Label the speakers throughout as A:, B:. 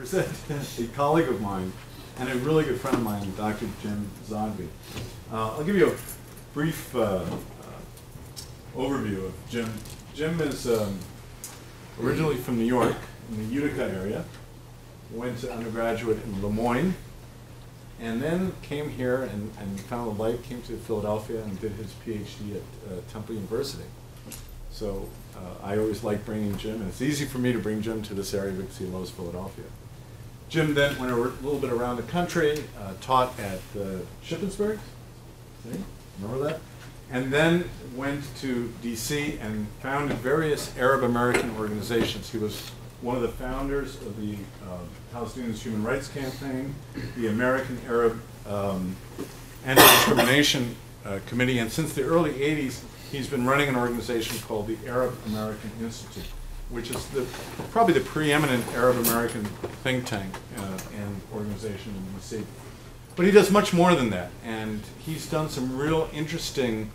A: a colleague of mine and a really good friend of mine, Dr. Jim Zogby. Uh, I'll give you a brief uh, uh, overview of Jim. Jim is um, originally from New York, in the Utica area, went to undergraduate in Le Moyne, and then came here and, and found a life, came to Philadelphia and did his PhD at uh, Temple University. So uh, I always like bringing Jim, and it's easy for me to bring Jim to this area because he loves Philadelphia. Jim then went a little bit around the country, uh, taught at uh, Shippensburg, remember that? And then went to DC and founded various Arab American organizations. He was one of the founders of the uh, Palestinian Human Rights Campaign, the American Arab um, Anti-Discrimination uh, Committee, and since the early 80s, he's been running an organization called the Arab American Institute, which is the, probably the preeminent Arab American think tank uh, and organization in DC. But he does much more than that, and he's done some real interesting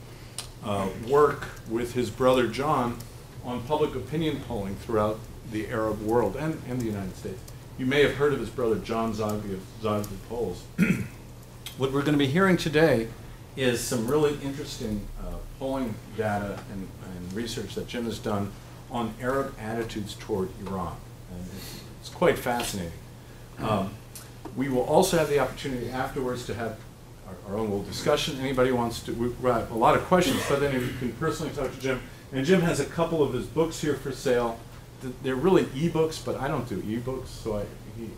A: uh, work with his brother John on public opinion polling throughout the Arab world and, and the United States. You may have heard of his brother John Zogby of Zogby Polls. what we're going to be hearing today is some really interesting uh, polling data and, and, research that Jim has done on Arab attitudes toward Iran. And it's, quite fascinating. Um, we will also have the opportunity afterwards to have our, our own little discussion. Anybody wants to, we have a lot of questions, but then if you can personally talk to Jim. And Jim has a couple of his books here for sale. They're really e-books, but I don't do e-books, so I, he,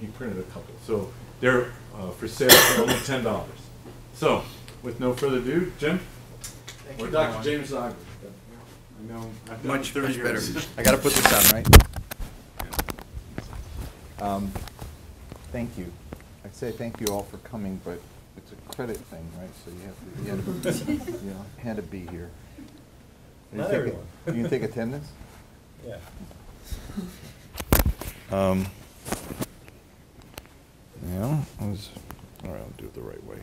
A: he printed a couple. So they're uh, for sale for only $10. So, with no further ado, Jim?
B: Thank
A: or
B: you,
A: Dr. James Zogby. I know. I've done
B: Much,
A: 30
B: much better. I gotta put this on, right? Um, Thank you. I'd say thank you all for coming, but it's a credit thing, right? So you have to, you have to, you know, had to be here. You
C: Not
B: take-
C: everyone.
B: You can take attendance?
C: Yeah.
B: Um, yeah, I was, all right, I'll do it the right way.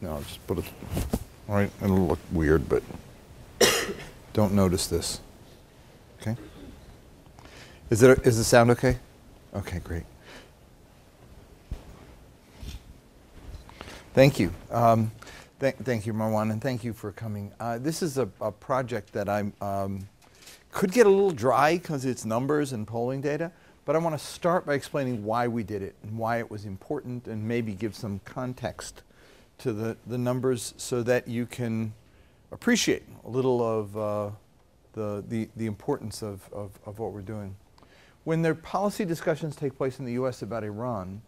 B: No, I'll just put it, all right, it'll look weird, but don't notice this. Okay? Is it, is the sound okay? Okay, great. Thank you. Um, th- thank you, Marwan, and thank you for coming. Uh, this is a, a project that I'm um, could get a little dry because it's numbers and polling data, but I want to start by explaining why we did it and why it was important and maybe give some context to the, the numbers so that you can appreciate a little of uh, the, the, the importance of, of, of what we're doing. When their policy discussions take place in the US about Iran,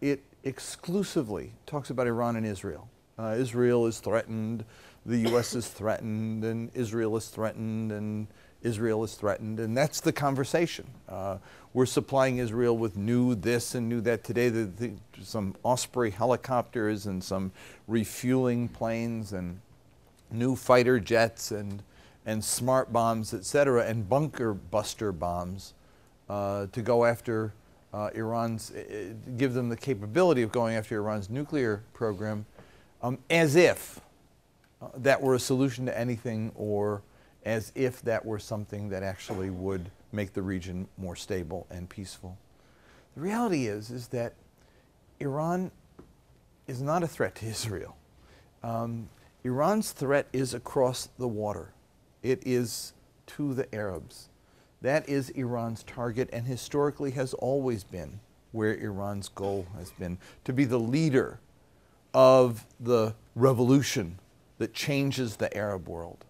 B: it exclusively talks about Iran and Israel. Uh, Israel is threatened, the US is threatened, and Israel is threatened, and Israel is threatened, and that's the conversation. Uh, we're supplying Israel with new this and new that. Today, the, the, some Osprey helicopters and some refueling planes and new fighter jets and, and smart bombs, et cetera, and bunker buster bombs uh, to go after uh, Iran's, give them the capability of going after Iran's nuclear program um, as if uh, that were a solution to anything or as if that were something that actually would make the region more stable and peaceful. The reality is, is that Iran is not a threat to Israel. Um, Iran's threat is across the water. It is to the Arabs. That is Iran's target and historically has always been where Iran's goal has been to be the leader of the revolution that changes the Arab world.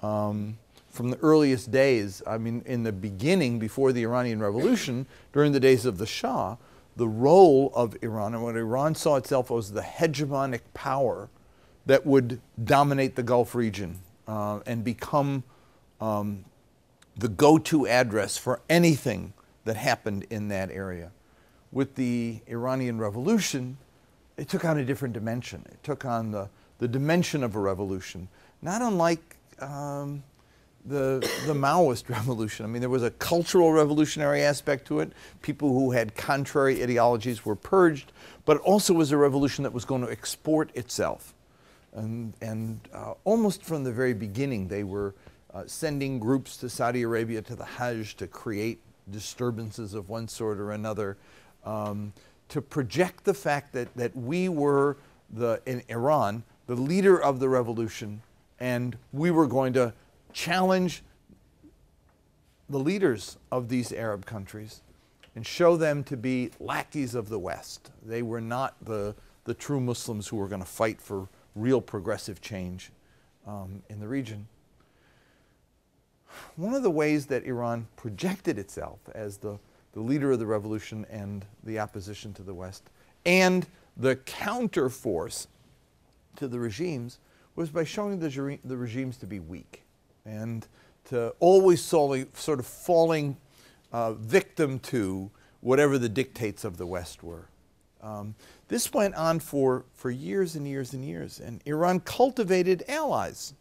B: Um, from the earliest days, I mean, in the beginning, before the Iranian Revolution, during the days of the Shah, the role of Iran and what Iran saw itself as the hegemonic power that would dominate the Gulf region uh, and become um, the go to address for anything that happened in that area. With the Iranian Revolution, it took on a different dimension. It took on the, the dimension of a revolution, not unlike um, the, the Maoist revolution. I mean, there was a cultural revolutionary aspect to it. People who had contrary ideologies were purged, but it also was a revolution that was going to export itself. And, and uh, almost from the very beginning, they were uh, sending groups to Saudi Arabia to the Hajj to create disturbances of one sort or another, um, to project the fact that, that we were the, in Iran, the leader of the revolution, and we were going to challenge the leaders of these Arab countries and show them to be lackeys of the West. They were not the, the true Muslims who were going to fight for real progressive change um, in the region. One of the ways that Iran projected itself as the, the leader of the revolution and the opposition to the West, and the counterforce to the regimes, was by showing the, the regimes to be weak and to always solely, sort of falling uh, victim to whatever the dictates of the West were. Um, this went on for, for years and years and years, and Iran cultivated allies.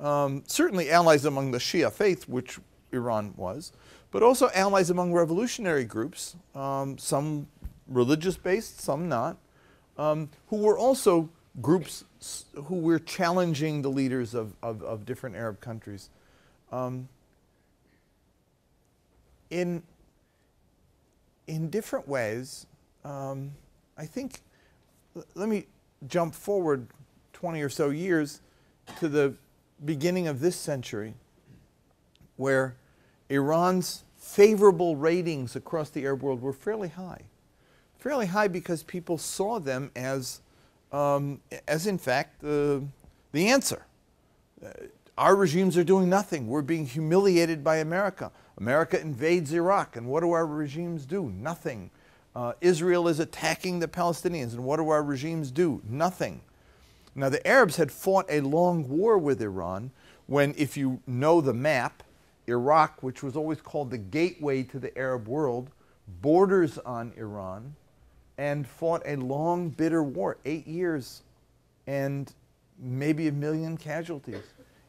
B: Um, certainly allies among the Shia faith, which Iran was, but also allies among revolutionary groups, um, some religious based, some not, um, who were also groups who were challenging the leaders of, of, of different Arab countries. Um, in, in different ways, um, I think, let me jump forward 20 or so years to the beginning of this century, where Iran's favorable ratings across the Arab world were fairly high. Fairly high because people saw them as, um, as in fact, the, the answer. Uh, our regimes are doing nothing. We're being humiliated by America. America invades Iraq, and what do our regimes do? Nothing. Uh, Israel is attacking the Palestinians, and what do our regimes do? Nothing. Now, the Arabs had fought a long war with Iran when, if you know the map, Iraq, which was always called the gateway to the Arab world, borders on Iran and fought a long, bitter war, eight years, and maybe a million casualties.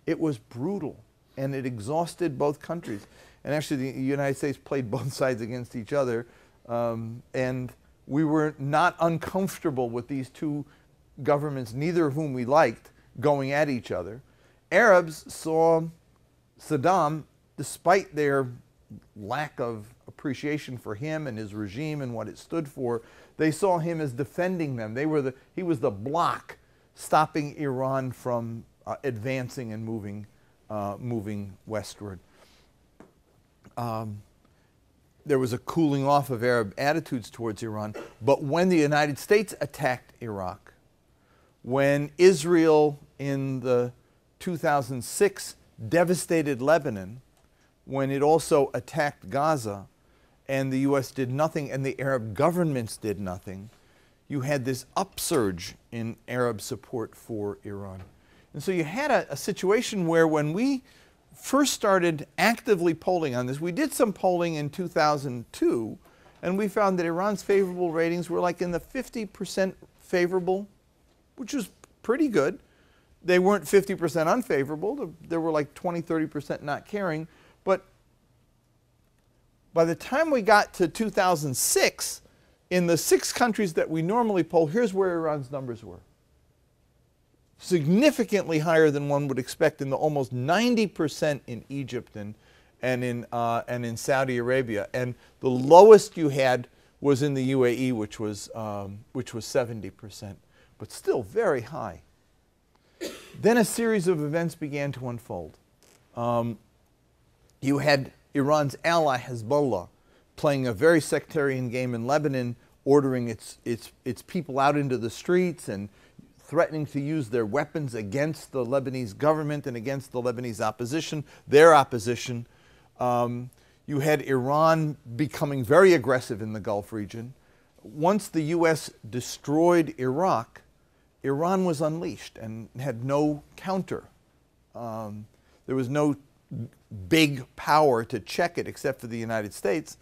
B: It was brutal, and it exhausted both countries. And actually, the United States played both sides against each other, um, and we were not uncomfortable with these two governments, neither of whom we liked, going at each other. Arabs saw Saddam, despite their lack of appreciation for him and his regime and what it stood for, they saw him as defending them. They were the, he was the block stopping Iran from uh, advancing and moving, uh, moving westward. Um, there was a cooling off of Arab attitudes towards Iran, but when the United States attacked Iraq, when Israel in the 2006 devastated Lebanon, when it also attacked Gaza, and the U.S. did nothing, and the Arab governments did nothing, you had this upsurge in Arab support for Iran. And so you had a, a, situation where when we first started actively polling on this, we did some polling in 2002, and we found that Iran's favorable ratings were like in the 50% favorable, which was pretty good. They weren't 50% unfavorable. There were like 20, 30% not caring. But by the time we got to 2006, in the six countries that we normally poll, here's where Iran's numbers were significantly higher than one would expect in the almost 90% in Egypt and, and, in, uh, and in Saudi Arabia. And the lowest you had was in the UAE, which was, um, which was 70%, but still very high. Then a series of events began to unfold. Um, you had Iran's ally Hezbollah playing a very sectarian game in Lebanon, ordering its, its, its people out into the streets and threatening to use their weapons against the Lebanese government and against the Lebanese opposition, their opposition. Um, you had Iran becoming very aggressive in the Gulf region. Once the U.S. destroyed Iraq, Iran was unleashed and had no counter. Um, there was no big power to check it except for the United States.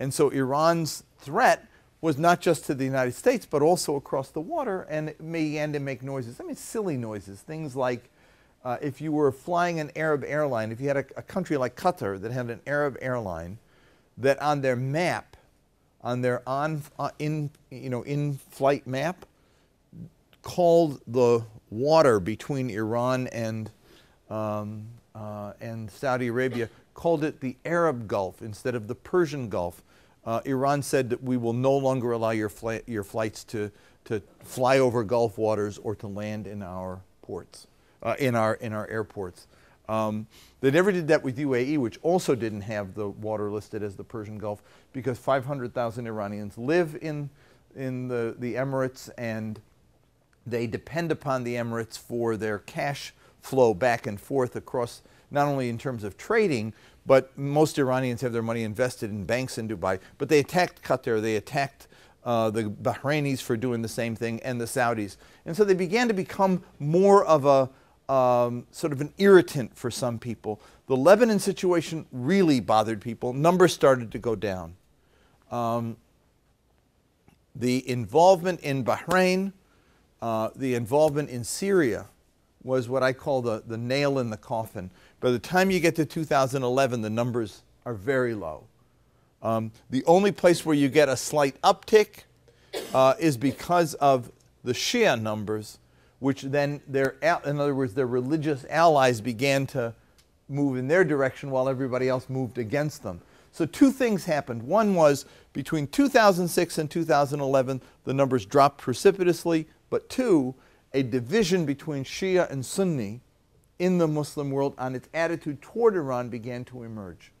B: And so Iran's threat was not just to the United States, but also across the water, and began to make noises. I mean, silly noises, things like uh, if you were flying an Arab airline, if you had a, a, country like Qatar that had an Arab airline, that on their map, on their on uh, in you know in flight map, called the water between Iran and um, uh, and Saudi Arabia called it the Arab Gulf instead of the Persian Gulf. Uh, Iran said that we will no longer allow your, fli- your flights to, to fly over Gulf waters or to land in our ports, uh, in, our, in our airports. Um, they never did that with UAE, which also didn't have the water listed as the Persian Gulf, because 500,000 Iranians live in, in the, the Emirates and they depend upon the Emirates for their cash flow back and forth across, not only in terms of trading, but most Iranians have their money invested in banks in Dubai. But they attacked Qatar, they attacked uh, the Bahrainis for doing the same thing, and the Saudis. And so they began to become more of a um, sort of an irritant for some people. The Lebanon situation really bothered people. Numbers started to go down. Um, the involvement in Bahrain, uh, the involvement in Syria was what I call the, the nail in the coffin. By the time you get to 2011, the numbers are very low. Um, the only place where you get a slight uptick uh, is because of the Shia numbers, which then their, in other words, their religious allies began to move in their direction while everybody else moved against them. So two things happened. One was between 2006 and 2011, the numbers dropped precipitously, but two, a division between Shia and Sunni in the Muslim world on its attitude toward Iran began to emerge.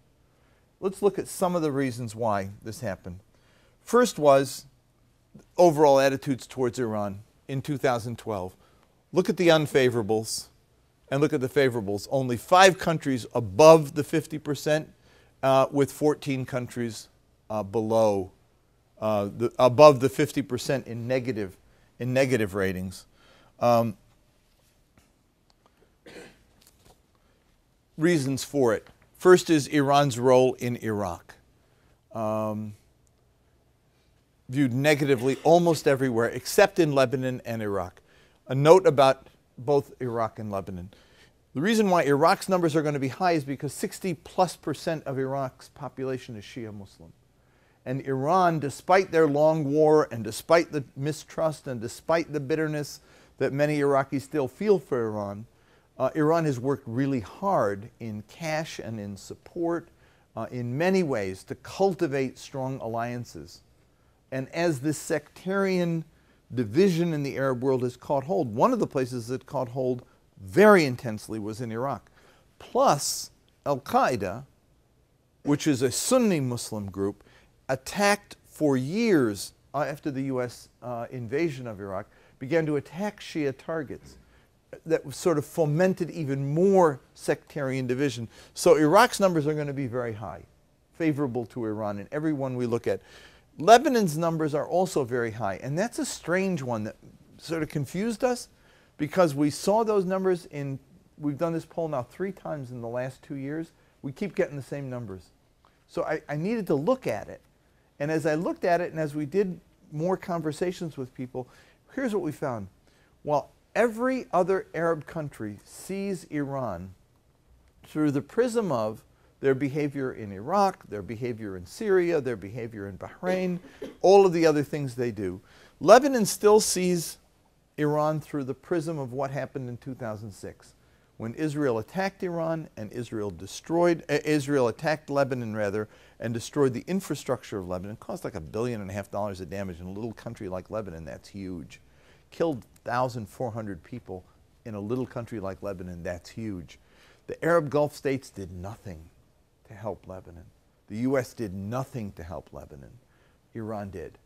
B: Let's look at some of the reasons why this happened. First was overall attitudes towards Iran in 2012. Look at the unfavorables and look at the favorables. Only five countries above the 50%, uh, with 14 countries uh, below, uh, the, above the 50% in negative, in negative ratings. Um, reasons for it. First is Iran's role in Iraq. Um, viewed negatively almost everywhere except in Lebanon and Iraq. A note about both Iraq and Lebanon. The reason why Iraq's numbers are going to be high is because 60 plus percent of Iraq's population is Shia Muslim. And Iran, despite their long war and despite the mistrust and despite the bitterness that many Iraqis still feel for Iran, uh, Iran has worked really hard in cash and in support uh, in many ways to cultivate strong alliances. And as this sectarian division in the Arab world has caught hold, one of the places that caught hold very intensely was in Iraq. Plus, Al Qaeda, which is a Sunni Muslim group, attacked for years uh, after the U.S. Uh, invasion of Iraq, began to attack Shia targets that sort of fomented even more sectarian division. So Iraq's numbers are going to be very high, favorable to Iran in every one we look at. Lebanon's numbers are also very high, and that's a strange one that sort of confused us because we saw those numbers in, we've done this poll now three times in the last two years. We keep getting the same numbers. So I, I needed to look at it. And as I looked at it and as we did more conversations with people, here's what we found. While every other Arab country sees Iran through the prism of their behavior in Iraq, their behavior in Syria, their behavior in Bahrain, all of the other things they do. Lebanon still sees Iran through the prism of what happened in 2006 when Israel attacked Iran and Israel destroyed, uh, Israel attacked Lebanon rather, and destroyed the infrastructure of Lebanon. It cost like a billion and a half dollars of damage in a little country like Lebanon. That's huge. Killed 1,400 people in a little country like Lebanon. That's huge. The Arab Gulf states did nothing to help Lebanon. The U.S. did nothing to help Lebanon. Iran did.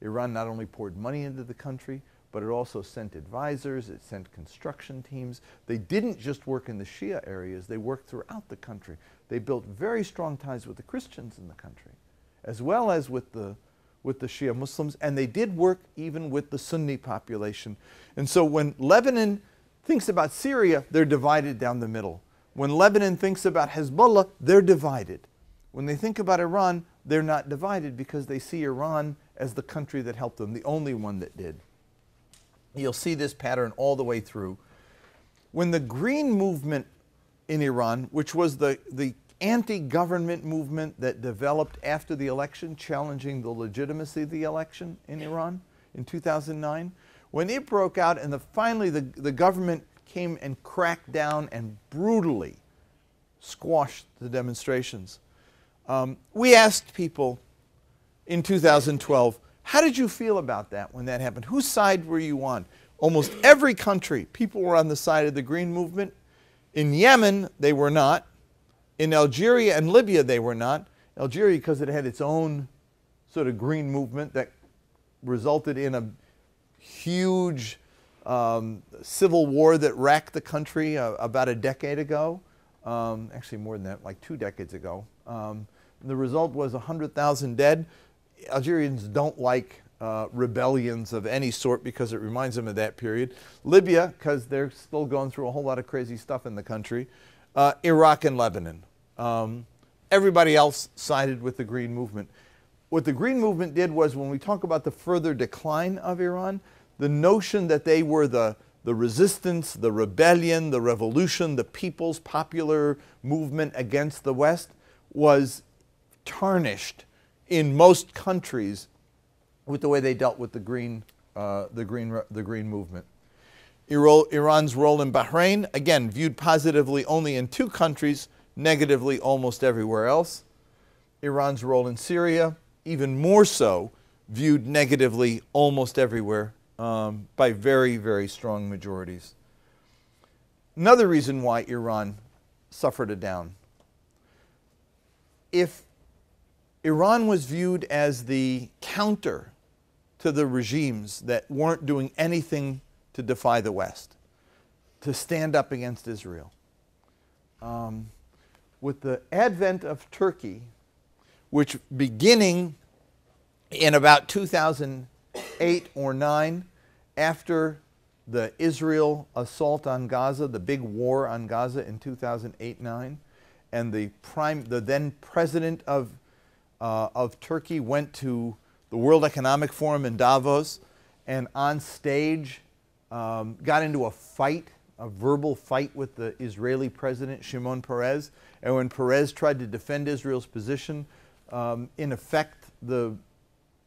B: Iran not only poured money into the country, but it also sent advisors, it sent construction teams. They didn't just work in the Shia areas, they worked throughout the country. They built very strong ties with the Christians in the country, as well as with the, with the Shia Muslims, and they did work even with the Sunni population. And so when Lebanon thinks about Syria, they're divided down the middle. When Lebanon thinks about Hezbollah, they're divided. When they think about Iran, they're not divided because they see Iran as the country that helped them, the only one that did. You'll see this pattern all the way through. When the Green Movement in Iran, which was the, the anti government movement that developed after the election, challenging the legitimacy of the election in Iran in 2009, when it broke out and the, finally the, the government came and cracked down and brutally squashed the demonstrations. Um, we asked people in 2012, how did you feel about that when that happened? Whose side were you on? Almost every country, people were on the side of the Green Movement. In Yemen, they were not. In Algeria and Libya, they were not. Algeria, because it had its own sort of green movement that resulted in a huge um, civil war that racked the country uh, about a decade ago. Um, actually, more than that, like two decades ago. Um, the result was 100,000 dead. Algerians don't like uh, rebellions of any sort because it reminds them of that period. Libya, because they're still going through a whole lot of crazy stuff in the country. Uh, Iraq and Lebanon. Um, everybody else sided with the Green Movement. What the Green Movement did was when we talk about the further decline of Iran, the notion that they were the, the resistance, the rebellion, the revolution, the people's popular movement against the West was tarnished in most countries with the way they dealt with the green, uh, the green, the green movement. Iran's role in Bahrain, again, viewed positively only in two countries, negatively almost everywhere else. Iran's role in Syria, even more so, viewed negatively almost everywhere um, by very, very strong majorities. Another reason why Iran suffered a down. If Iran was viewed as the counter to the regimes that weren't doing anything to defy the West, to stand up against Israel. Um, with the advent of Turkey, which beginning in about 2008 or 9, after the Israel assault on Gaza, the big war on Gaza in 2008 9, and the, prime, the then president of, uh, of Turkey went to the World Economic Forum in Davos and on stage um, got into a fight, a verbal fight with the Israeli president, Shimon Peres. And when Peres tried to defend Israel's position, um, in effect, the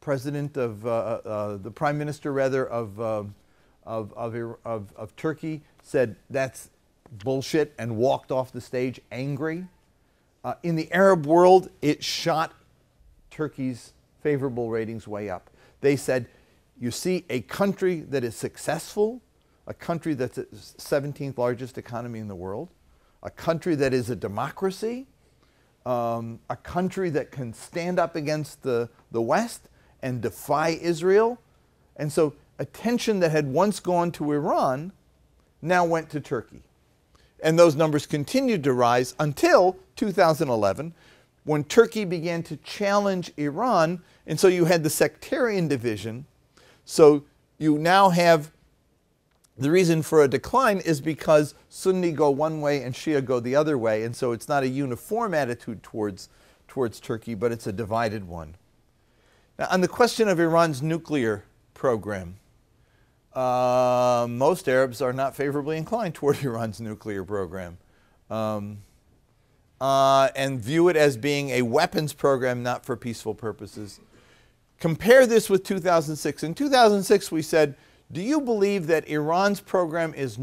B: president of, uh, uh, uh the prime minister rather, of, uh, of, of, of, of Turkey said that's bullshit and walked off the stage angry. Uh, in the Arab world, it shot Turkey's favorable ratings way up. They said, you see a country that is successful, a country that's the 17th largest economy in the world, a country that is a democracy, um, a country that can stand up against the, the West and defy Israel. And so attention that had once gone to Iran now went to Turkey. And those numbers continued to rise until 2011 when Turkey began to challenge Iran. And so you had the sectarian division. So you now have the reason for a decline is because Sunni go one way and Shia go the other way. And so it's not a uniform attitude towards, towards Turkey, but it's a divided one. Now, on the question of Iran's nuclear program, uh, most Arabs are not favorably inclined toward Iran's nuclear program um, uh, and view it as being a weapons program not for peaceful purposes. Compare this with 2006. In 2006, we said, Do you believe that Iran's program is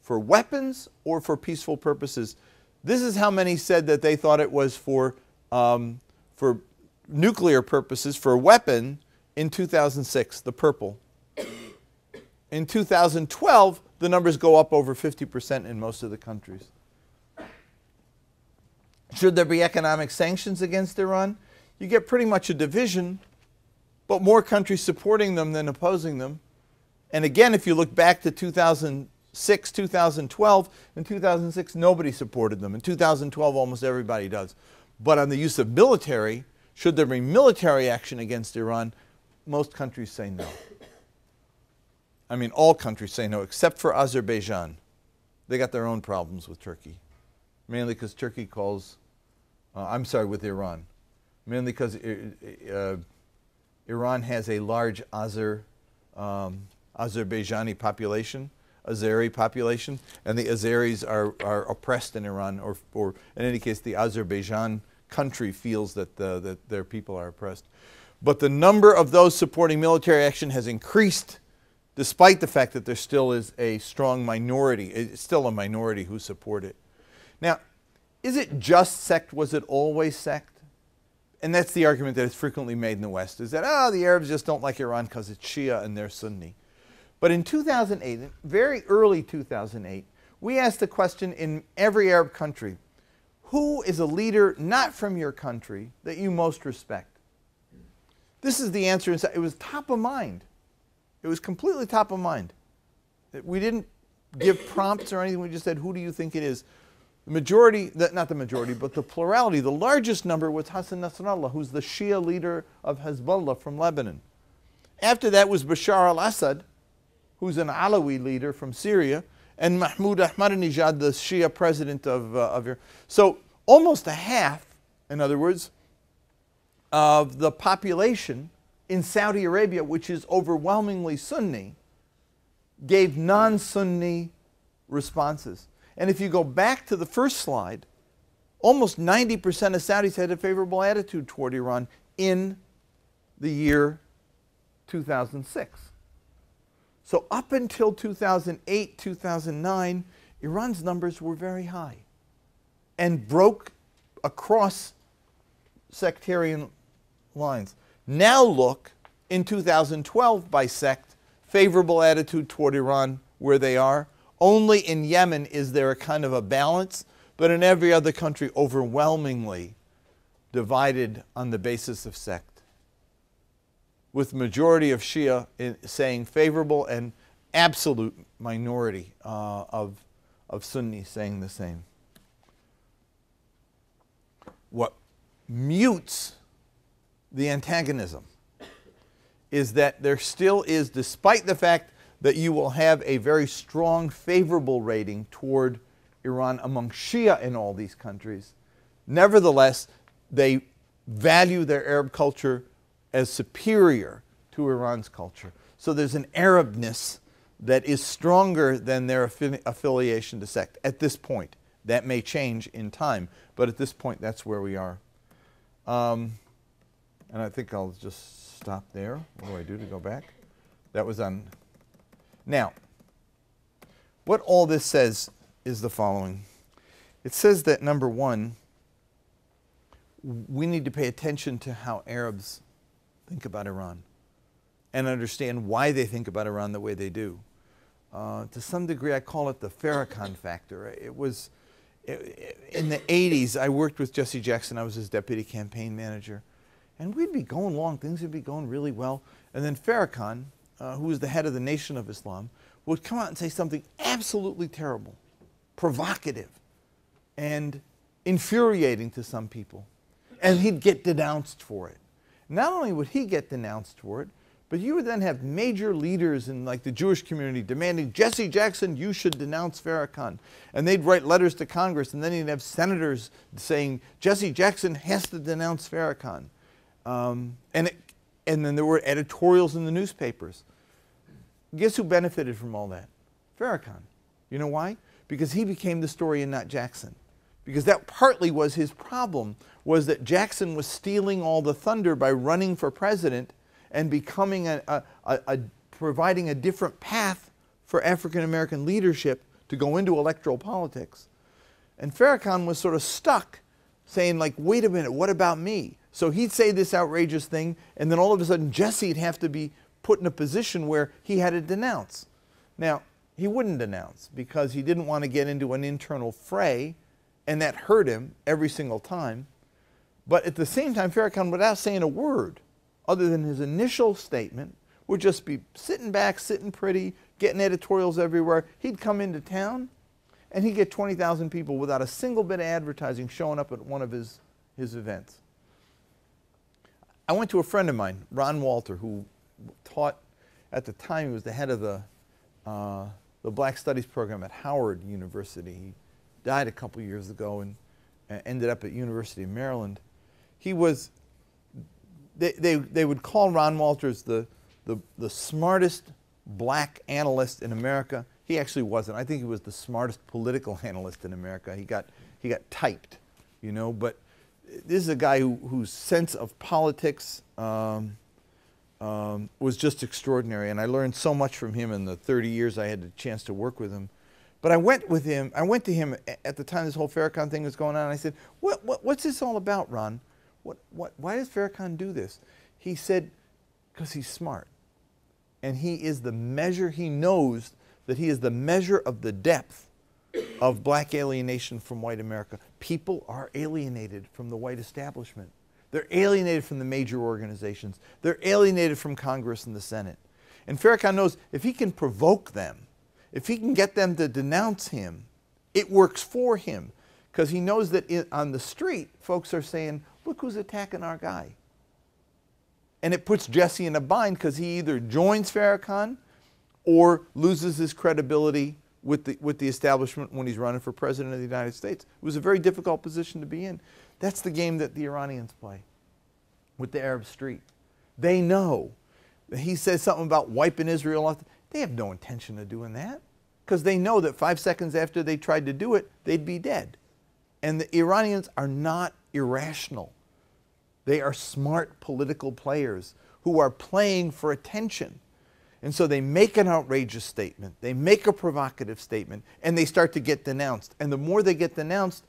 B: for weapons or for peaceful purposes? This is how many said that they thought it was for, um, for nuclear purposes, for a weapon in 2006, the purple. In 2012, the numbers go up over 50% in most of the countries. Should there be economic sanctions against Iran? You get pretty much a division, but more countries supporting them than opposing them. And again, if you look back to 2006, 2012, in 2006, nobody supported them. In 2012, almost everybody does. But on the use of military, should there be military action against Iran, most countries say no. I mean, all countries say no, except for Azerbaijan. They got their own problems with Turkey, mainly because Turkey calls, uh, I'm sorry, with Iran, mainly because uh, uh, Iran has a large Azer, um, Azerbaijani population, Azeri population, and the Azeris are, are oppressed in Iran, or, or in any case, the Azerbaijan country feels that, the, that their people are oppressed. But the number of those supporting military action has increased despite the fact that there still is a strong minority, it's still a minority who support it. Now, is it just sect? Was it always sect? And that's the argument that is frequently made in the West is that, oh, the Arabs just don't like Iran because it's Shia and they're Sunni. But in 2008, very early 2008, we asked the question in every Arab country who is a leader not from your country that you most respect? This is the answer. It was top of mind. It was completely top of mind. We didn't give prompts or anything. We just said, who do you think it is? The majority, not the majority, but the plurality, the largest number was Hassan Nasrallah, who's the Shia leader of Hezbollah from Lebanon. After that was Bashar al Assad, who's an Alawi leader from Syria, and Mahmoud Ahmadinejad, the Shia president of, uh, of Iran. So almost a half, in other words, of the population in Saudi Arabia, which is overwhelmingly Sunni, gave non Sunni responses. And if you go back to the first slide, almost 90% of Saudis had a favorable attitude toward Iran in the year 2006. So up until 2008, 2009, Iran's numbers were very high and broke across sectarian lines. Now look in 2012 by sect, favorable attitude toward Iran where they are. Only in Yemen is there a kind of a balance, but in every other country, overwhelmingly divided on the basis of sect. With majority of Shia saying favorable and absolute minority uh, of, of Sunni saying the same. What mutes the antagonism is that there still is, despite the fact that you will have a very strong favorable rating toward Iran among Shia in all these countries, nevertheless, they value their Arab culture as superior to Iran's culture. So there's an Arabness that is stronger than their affi affiliation to sect at this point. That may change in time, but at this point, that's where we are. Um, and I think I'll just stop there. What do I do to go back? That was on. Now, what all this says is the following it says that number one, we need to pay attention to how Arabs think about Iran and understand why they think about Iran the way they do. Uh, to some degree, I call it the Farrakhan factor. It was in the 80s, I worked with Jesse Jackson. I was his deputy campaign manager. And we'd be going along, things would be going really well. And then Farrakhan, uh, who was the head of the Nation of Islam, would come out and say something absolutely terrible, provocative, and infuriating to some people. And he'd get denounced for it. Not only would he get denounced for it, but you would then have major leaders in like the Jewish community demanding, Jesse Jackson, you should denounce Farrakhan. And they'd write letters to Congress, and then you'd have senators saying, Jesse Jackson has to denounce Farrakhan. Um, and, it, and then there were editorials in the newspapers. Guess who benefited from all that? Farrakhan. You know why? Because he became the story and not Jackson. Because that partly was his problem, was that Jackson was stealing all the thunder by running for president and becoming a, a, a, a providing a different path for African American leadership to go into electoral politics. And Farrakhan was sort of stuck saying like, wait a minute, what about me? So he'd say this outrageous thing, and then all of a sudden Jesse'd have to be put in a position where he had to denounce. Now, he wouldn't denounce because he didn't want to get into an internal fray, and that hurt him every single time. But at the same time, Farrakhan, without saying a word, other than his initial statement, would just be sitting back, sitting pretty, getting editorials everywhere. He'd come into town and he'd get 20,000 people without a single bit of advertising showing up at one of his, his events. I went to a friend of mine, Ron Walter, who taught at the time, he was the head of the, uh, the Black Studies program at Howard University. He died a couple years ago and ended up at University of Maryland. He was they, they, they would call Ron Walters the, the, the smartest black analyst in America. He actually wasn't. I think he was the smartest political analyst in America. He got, he got typed, you know, but this is a guy who, whose sense of politics um, um, was just extraordinary. And I learned so much from him in the 30 years I had the chance to work with him. But I went with him. I went to him at the time this whole Farrakhan thing was going on. I said, what, what, "What's this all about, Ron? What, what, why does Farrakhan do this?" He said, "Because he's smart, and he is the measure. He knows that he is the measure of the depth of black alienation from white America. People are alienated from the white establishment. They're alienated from the major organizations. They're alienated from Congress and the Senate. And Farrakhan knows if he can provoke them, if he can get them to denounce him, it works for him because he knows that in, on the street, folks are saying, look who's attacking our guy. And it puts Jesse in a bind because he either joins Farrakhan or loses his credibility with the, with the establishment when he's running for president of the United States. It was a very difficult position to be in. That's the game that the Iranians play with the Arab street. They know. That he says something about wiping Israel off. They have no intention of doing that because they know that five seconds after they tried to do it, they'd be dead. And the Iranians are not irrational. They are smart political players who are playing for attention. And so they make an outrageous statement, they make a provocative statement, and they start to get denounced. And the more they get denounced,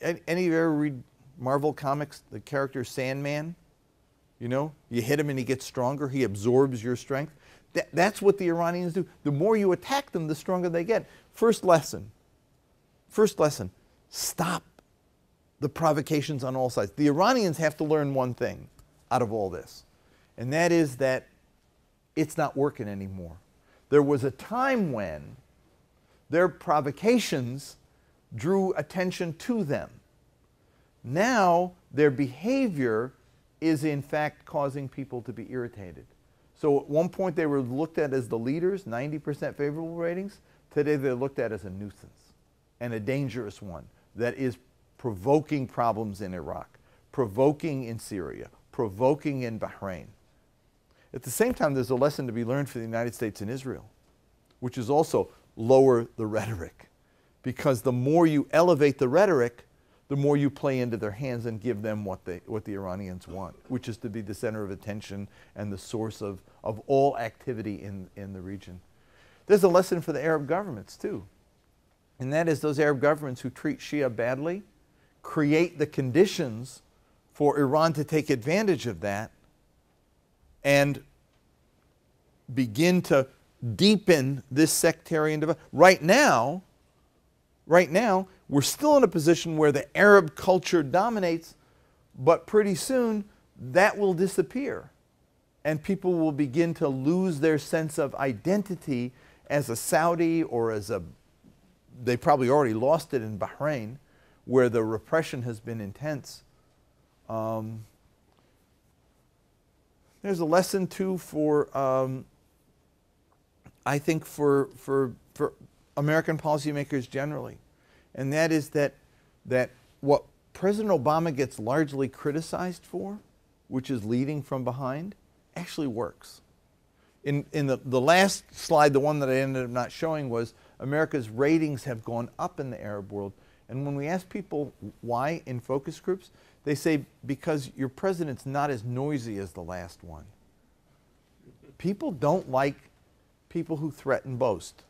B: any of you ever read Marvel Comics, the character Sandman? You know, you hit him and he gets stronger, he absorbs your strength. That, that's what the Iranians do. The more you attack them, the stronger they get. First lesson. First lesson stop the provocations on all sides. The Iranians have to learn one thing out of all this, and that is that it's not working anymore. There was a time when their provocations drew attention to them. Now their behavior is in fact causing people to be irritated. So at one point they were looked at as the leaders, 90% favorable ratings. Today they're looked at as a nuisance and a dangerous one that is provoking problems in Iraq, provoking in Syria, provoking in Bahrain. At the same time, there's a lesson to be learned for the United States and Israel, which is also lower the rhetoric. Because the more you elevate the rhetoric, the more you play into their hands and give them what, they, what the Iranians want, which is to be the center of attention and the source of, of all activity in, in the region. There's a lesson for the Arab governments, too. And that is those Arab governments who treat Shia badly create the conditions for Iran to take advantage of that and begin to deepen this sectarian divide. Right now, right now, we're still in a position where the Arab culture dominates, but pretty soon that will disappear. And people will begin to lose their sense of identity as a Saudi or as a, they probably already lost it in Bahrain, where the repression has been intense. Um, there's a lesson too for, um, I think, for, for, for American policymakers generally. And that is that, that what President Obama gets largely criticized for, which is leading from behind, actually works. In, in the, the last slide, the one that I ended up not showing was America's ratings have gone up in the Arab world. And when we ask people why in focus groups, they say, because your president's not as noisy as the last one. People don't like people who threaten boast.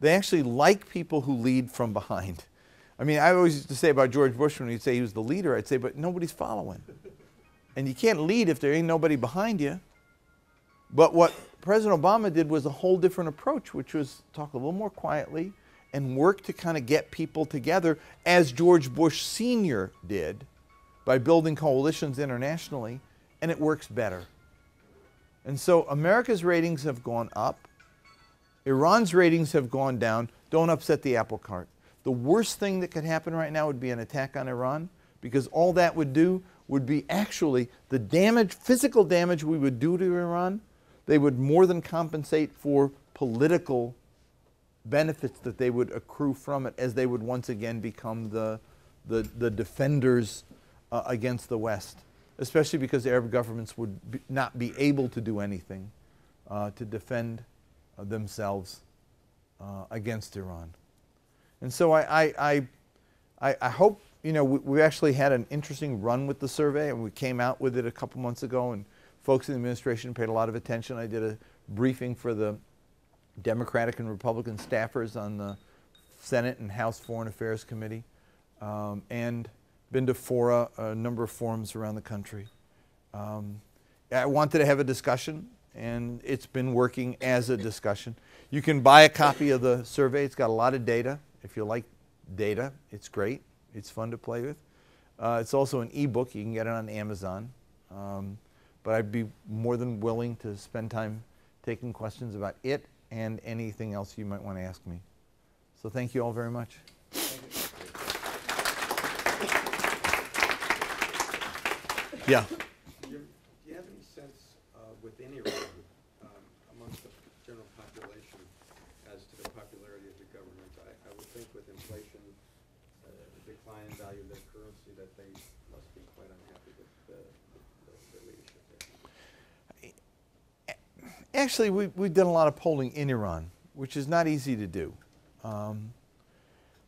B: They actually like people who lead from behind. I mean, I always used to say about George Bush when he'd say he was the leader, I'd say, but nobody's following. And you can't lead if there ain't nobody behind you. But what President Obama did was a whole different approach, which was talk a little more quietly and work to kind of get people together, as George Bush Sr. did by building coalitions internationally, and it works better. And so America's ratings have gone up, Iran's ratings have gone down. Don't upset the apple cart. The worst thing that could happen right now would be an attack on Iran because all that would do would be actually the damage, physical damage we would do to Iran, they would more than compensate for political benefits that they would accrue from it as they would once again become the, the, the defenders uh, against the West, especially because Arab governments would be, not be able to do anything uh, to defend themselves uh, against Iran. And so I, I, I, I hope, you know, we, we, actually had an interesting run with the survey and we came out with it a couple months ago and folks in the administration paid a lot of attention. I did a briefing for the Democratic and Republican staffers on the Senate and House Foreign Affairs Committee, um, and been to fora, a number of forums around the country. Um, I wanted to have a discussion, and it's been working as a discussion. You can buy a copy of the survey. It's got a lot of data. If you like data, it's great. It's fun to play with. Uh, it's also an ebook. You can get it on Amazon. Um, but I'd be more than willing to spend time taking questions about it and anything else you might want to ask me. So thank you all very much. Yeah.
C: Do you do you have any sense uh, within Iran, um, amongst the general population, as to the popularity of the government? I I would think with inflation, uh, the decline in value of their currency, that they must be quite unhappy with the the- the leadership there.
B: Actually, we, we've done a lot of polling in Iran, which is not easy to do. Um,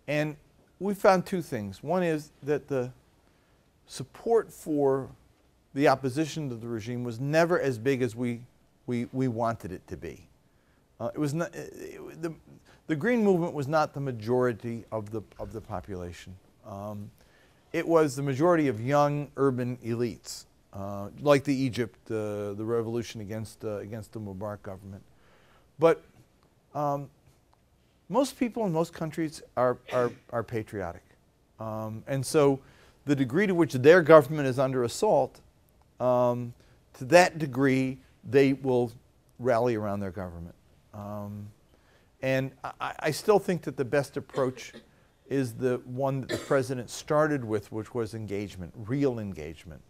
B: and we found two things. One is that the support for the opposition to the regime was never as big as we, we, we wanted it to be. Uh, it was not, it, the, the Green Movement was not the majority of the, of the population. Um, it was the majority of young urban elites, uh, like the Egypt, uh, the revolution against, uh, against the Mubarak government. But um, most people in most countries are, are, are patriotic. Um, and so the degree to which their government is under assault, um, to that degree, they will rally around their government. Um, and I, I still think that the best approach is the one that the president started with, which was engagement, real engagement,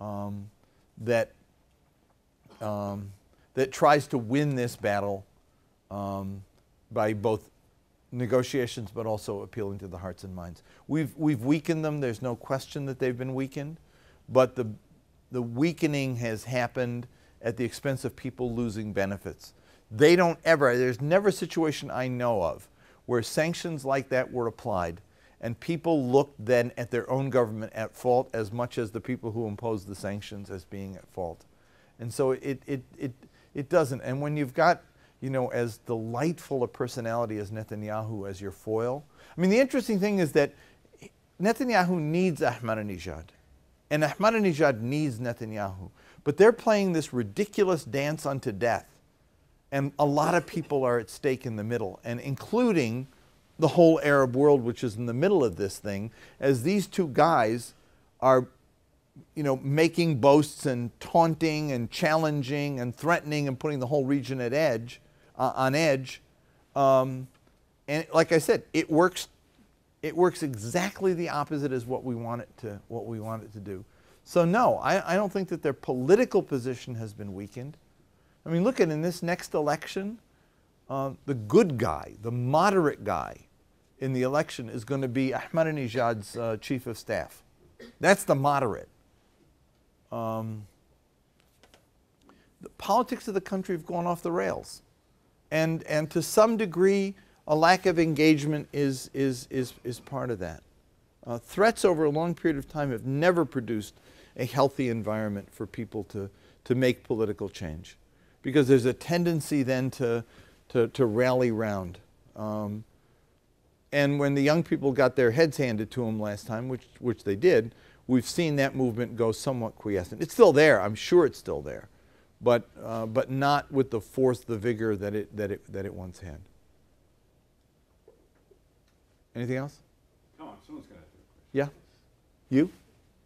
B: um, that, um, that tries to win this battle um, by both negotiations but also appealing to the hearts and minds. We've, we've weakened them, there's no question that they've been weakened, but the, the weakening has happened at the expense of people losing benefits. They don't ever, there's never a situation I know of where sanctions like that were applied and people looked then at their own government at fault as much as the people who imposed the sanctions as being at fault. And so it, it, it, it doesn't. And when you've got, you know, as delightful a personality as Netanyahu as your foil, I mean, the interesting thing is that Netanyahu needs Ahmadinejad, and Ahmadinejad needs Netanyahu. But they're playing this ridiculous dance unto death, and a lot of people are at stake in the middle, and including the whole Arab world, which is in the middle of this thing, as these two guys are, you know, making boasts and taunting and challenging and threatening and putting the whole region at edge, uh, on edge. Um, and like I said, it works. It works exactly the opposite as what we want it to what we want it to do. So no, I, I don't think that their political position has been weakened. I mean, look at in this next election, uh, the good guy, the moderate guy in the election is going to be Ahmadinejad's uh, chief of staff. That's the moderate. Um, the politics of the country have gone off the rails. And, and to some degree, a lack of engagement is, is, is, is part of that. Uh, threats over a long period of time have never produced a healthy environment for people to, to make political change because there's a tendency then to, to, to rally round. Um, and when the young people got their heads handed to them last time, which, which they did, we've seen that movement go somewhat quiescent. It's still there, I'm sure it's still there, but, uh, but not with the force, the vigor that it, that, it, that it once had. Anything else?
A: Come on, someone's got to do.
B: Yeah? You?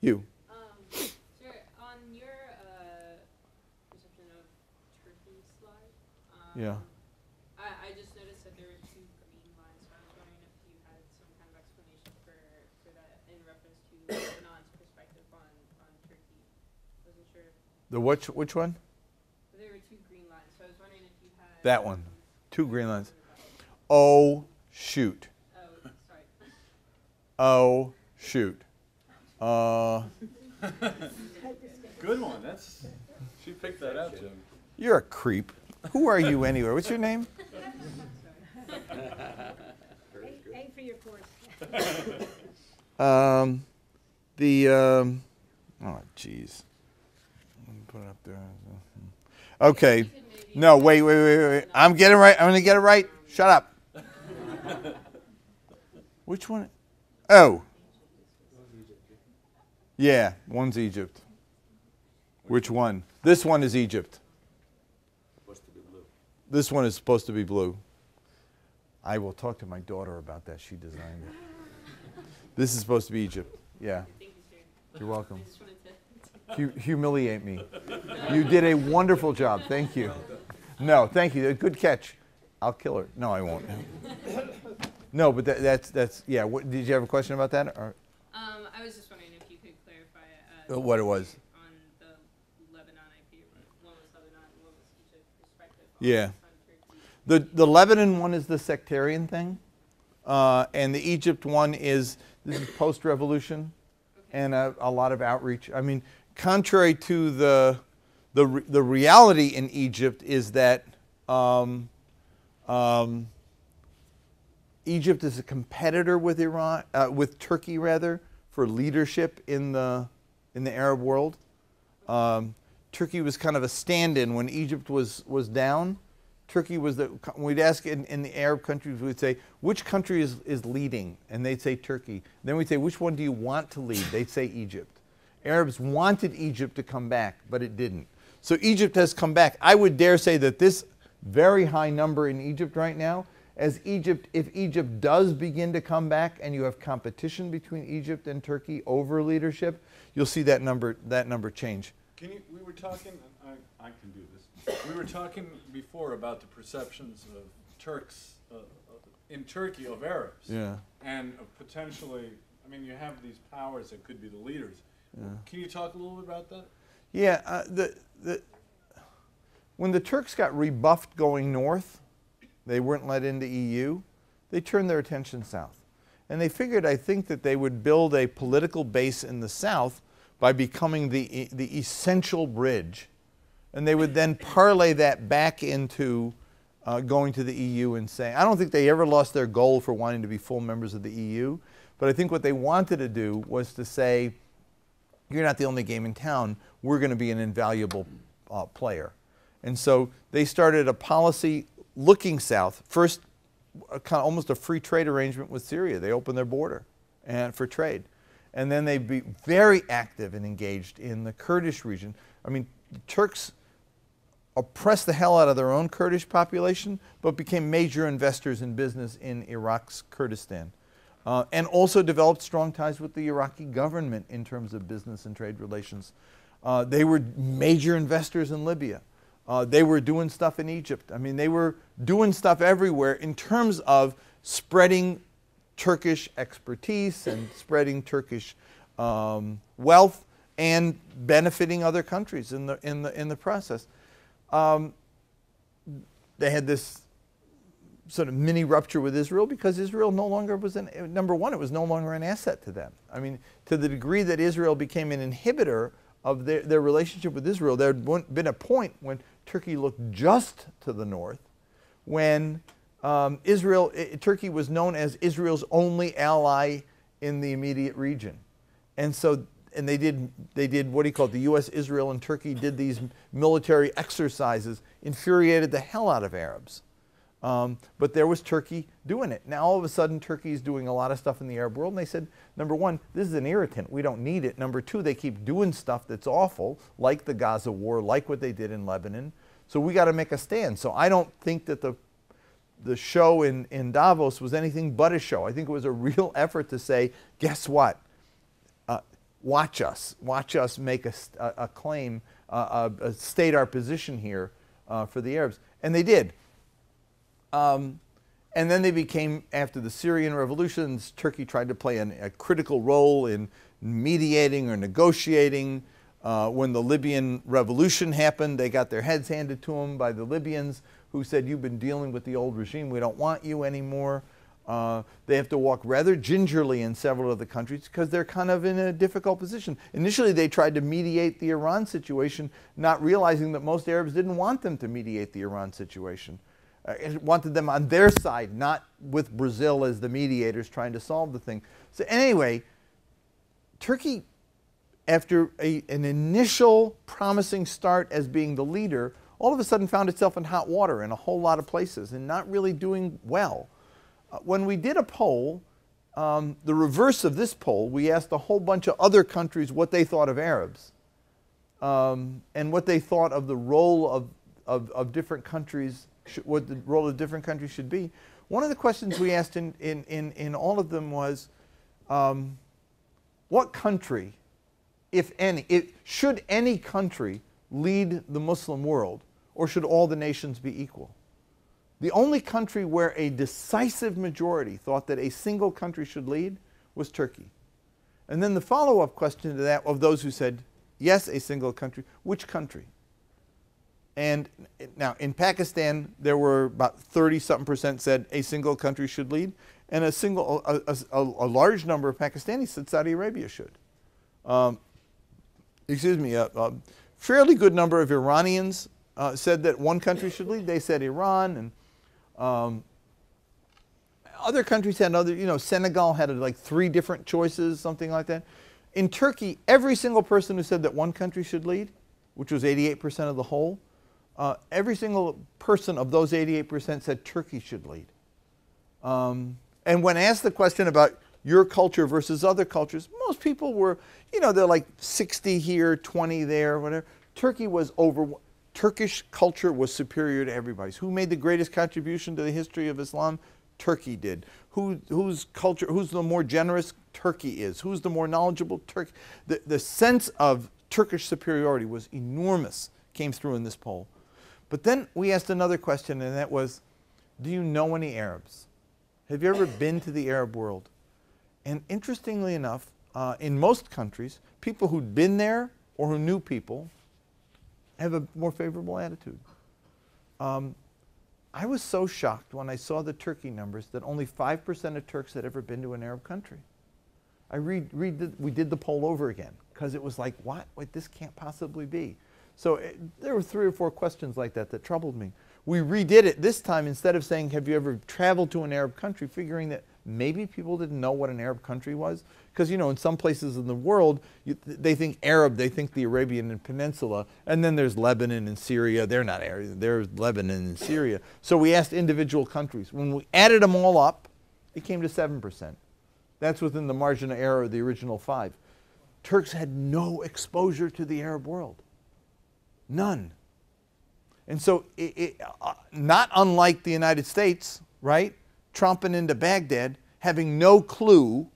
B: You?
D: Um, sure. On your uh, perception of Turkey slide, um,
B: Yeah.
D: I, I just noticed that there were two green lines, so I was wondering if you had some kind of explanation for, for that in reference to Lebanon's perspective on, on Turkey. Wasn't sure if
B: The which, which one?
D: there were two green lines, so I was wondering if you had
B: That one. Two green lines.
D: Oh,
B: Oh, shoot.
D: sorry.
B: Oh, shoot. Uh,
A: Good one. That's she picked that out, Jim.
B: you're a creep. Who are you anyway? What's your name?
E: A for your course.
B: Um, the um, oh, jeez. Put it up there. Okay. No, wait, wait, wait, wait. I'm getting right. I'm going to get it right. Shut up. Which one? Oh. Yeah, one's Egypt. Which one? This one is Egypt. This one is supposed to be blue. I will talk to my daughter about that. She designed it. This is supposed to be Egypt. Yeah. You're welcome.
D: I just wanted to.
B: Hu- humiliate me. You did a wonderful job. Thank you. No, thank you. Good catch. I'll kill her. No, I won't. No, but that, that's that's yeah. What, did you have a question about that? Or
D: Um, I was just wondering if you could clarify, uh.
B: Uh, what it was.
D: On the Lebanon IP, one was Lebanon, one was Egypt
B: Yeah. The the Lebanon one is the sectarian thing, uh, and the Egypt one is this is post-revolution, and a, a lot of outreach. I mean, contrary to the the the reality in Egypt is that um, um, Egypt is a competitor with Iran, uh, with Turkey rather, for leadership in the in the Arab world. Um, Turkey was kind of a stand-in when Egypt was was down. Turkey was the we'd ask in, in the Arab countries, we'd say which country is, is leading, and they'd say Turkey. Then we'd say which one do you want to lead? They'd say Egypt. Arabs wanted Egypt to come back, but it didn't. So Egypt has come back. I would dare say that this very high number in Egypt right now, as Egypt, if Egypt does begin to come back and you have competition between Egypt and Turkey over leadership, you'll see that number that number change.
A: Can you, we were talking, I, I can do this. We were talking before about the perceptions of Turks, uh, uh, in Turkey of Arabs.
B: Yeah.
A: And of potentially, I mean, you have these powers that could be the leaders. Can you talk a little bit about that?
B: Yeah, uh, the, the, when the Turks got rebuffed going north, they weren't let into EU, they turned their attention south. And they figured, I think, that they would build a political base in the south by becoming the, the essential bridge. And they would then parlay that back into uh, going to the EU and saying, I don't think they ever lost their goal for wanting to be full members of the EU, but I think what they wanted to do was to say, you're not the only game in town. We're going to be an invaluable uh, player. And so they started a policy looking south. First, a kind of almost a free trade arrangement with Syria. They opened their border and for trade. And then they'd be very active and engaged in the Kurdish region. I mean, Turks oppressed the hell out of their own Kurdish population, but became major investors in business in Iraq's Kurdistan. Uh, and also developed strong ties with the Iraqi government in terms of business and trade relations. Uh, they were major investors in Libya. Uh, they were doing stuff in Egypt. I mean, they were doing stuff everywhere in terms of spreading Turkish expertise and spreading Turkish um, wealth and benefiting other countries in the, in the, in the process. Um, they had this sort of mini rupture with Israel because Israel no longer was an, number one, it was no longer an asset to them. I mean, to the degree that Israel became an inhibitor of their, their relationship with Israel, there had been a point when Turkey looked just to the north, when um, Israel, Turkey was known as Israel's only ally in the immediate region. And so, and they did, they did what he called the U.S., Israel, and Turkey did these military exercises, infuriated the hell out of Arabs. Um, but there was Turkey doing it. Now all of a sudden, Turkey is doing a lot of stuff in the Arab world, and they said, number one, this is an irritant. We don't need it. Number two, they keep doing stuff that's awful, like the Gaza war, like what they did in Lebanon. So we got to make a stand. So I don't think that the the show in, in Davos was anything but a show. I think it was a real effort to say, guess what? Uh, watch us. Watch us make a, a, claim, uh, state our position here uh, for the Arabs. And they did. Um, and then they became, after the Syrian revolutions, Turkey tried to play an, a critical role in mediating or negotiating. Uh, when the Libyan revolution happened, they got their heads handed to them by the Libyans, who said, You've been dealing with the old regime, we don't want you anymore. Uh, they have to walk rather gingerly in several of the countries because they're kind of in a difficult position. Initially, they tried to mediate the Iran situation, not realizing that most Arabs didn't want them to mediate the Iran situation wanted them on their side, not with Brazil as the mediators trying to solve the thing. So anyway, Turkey after a, an initial promising start as being the leader, all of a sudden found itself in hot water in a whole lot of places and not really doing well. Uh, when we did a poll, um, the reverse of this poll, we asked a whole bunch of other countries what they thought of Arabs um, and what they thought of the role of, of, of different countries, what the role of different countries should be. One of the questions we asked in, in, in, in all of them was um, what country, if any, it, should any country lead the Muslim world, or should all the nations be equal? The only country where a decisive majority thought that a single country should lead was Turkey. And then the follow up question to that of those who said, yes, a single country, which country? And now in Pakistan, there were about 30 something percent said a single country should lead, and a single, a, a, a, large number of Pakistanis said Saudi Arabia should. Um, excuse me, a, a, fairly good number of Iranians uh, said that one country should lead. They said Iran, and um, other countries had other, you know, Senegal had like three different choices, something like that. In Turkey, every single person who said that one country should lead, which was 88% of the whole, uh, every single person of those 88% said Turkey should lead. Um, and when asked the question about your culture versus other cultures, most people were, you know, they're like 60 here, 20 there, whatever. Turkey was over, Turkish culture was superior to everybody's. Who made the greatest contribution to the history of Islam? Turkey did. Who, whose culture, who's the more generous? Turkey is. Who's the more knowledgeable? Turkey. The, the sense of Turkish superiority was enormous, came through in this poll. But then we asked another question, and that was Do you know any Arabs? Have you ever been to the Arab world? And interestingly enough, uh, in most countries, people who'd been there or who knew people have a more favorable attitude. Um, I was so shocked when I saw the Turkey numbers that only 5% of Turks had ever been to an Arab country. I read, read the, we did the poll over again because it was like, what? Wait, this can't possibly be. So it, there were three or four questions like that that troubled me. We redid it this time instead of saying, have you ever traveled to an Arab country, figuring that maybe people didn't know what an Arab country was. Because, you know, in some places in the world, you, they think Arab, they think the Arabian Peninsula, and then there's Lebanon and Syria. They're not Arab, there's Lebanon and Syria. So we asked individual countries. When we added them all up, it came to 7%. That's within the margin of error of the original five. Turks had no exposure to the Arab world. None. And so, it, it, uh, not unlike the United States, right? Tromping into Baghdad, having no clue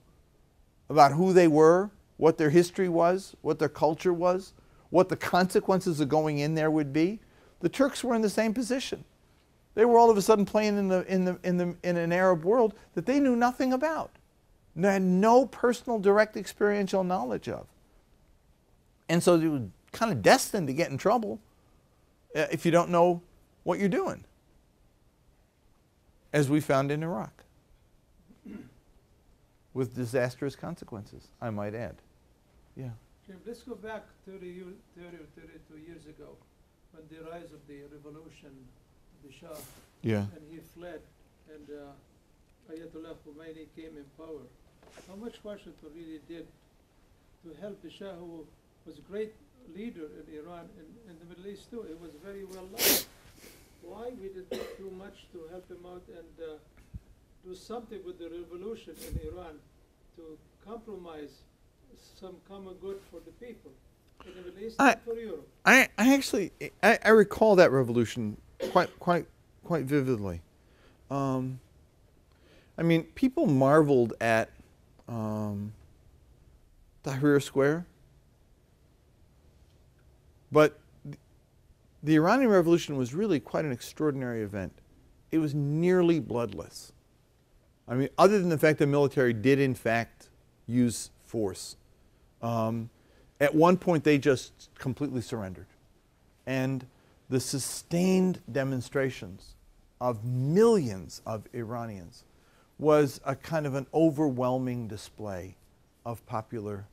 B: about who they were, what their history was, what their culture was, what the consequences of going in there would be. The Turks were in the same position. They were all of a sudden playing in, the, in, the, in, the, in an Arab world that they knew nothing about. They had no personal direct experiential knowledge of. And so kind of destined to get in trouble uh, if you don't know what you're doing, as we found in Iraq, with disastrous consequences, I might add. Yeah.
F: Jim, let's go back 30, year, 30 or 32 years ago when the rise of the revolution, the Shah,
B: Yeah.
F: and he fled, and uh, Ayatollah Khomeini came in power. How much Washington really did to help the Shah, who was a great leader in Iran and in the Middle East too. It was very well loved. Why we did not do much to help him out and uh, do something with the revolution in Iran to compromise some common good for the people in the Middle East
B: I-
F: and for Europe.
B: I, I actually I, I recall that revolution quite quite quite vividly. Um, I mean, people marveled at um, Tahrir Square, but the Iranian Revolution was really quite an extraordinary event. It was nearly bloodless. I mean, other than the fact the military did in fact use force. Um, at one point, they just completely surrendered. And the sustained demonstrations of millions of Iranians was a kind of an overwhelming display of popular,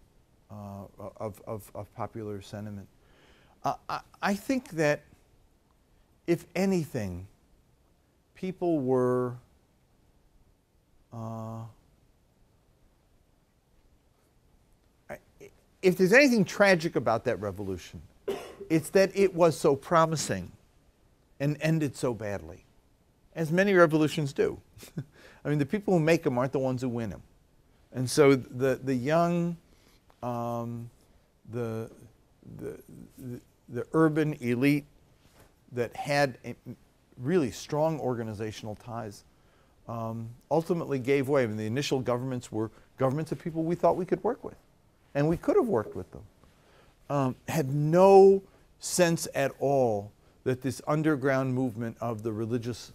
B: uh, of, of, of popular sentiment. Uh, I, I think that, if anything, people were uh, if there's anything tragic about that revolution, it's that it was so promising and ended so badly, as many revolutions do. I mean, the people who make them aren't the ones who win them. And so the, the young, um, the, the, the, urban elite that had really strong organizational ties um, ultimately gave way. I mean, the initial governments were governments of people we thought we could work with, and we could have worked with them. Um, had no sense at all that this underground movement of the religious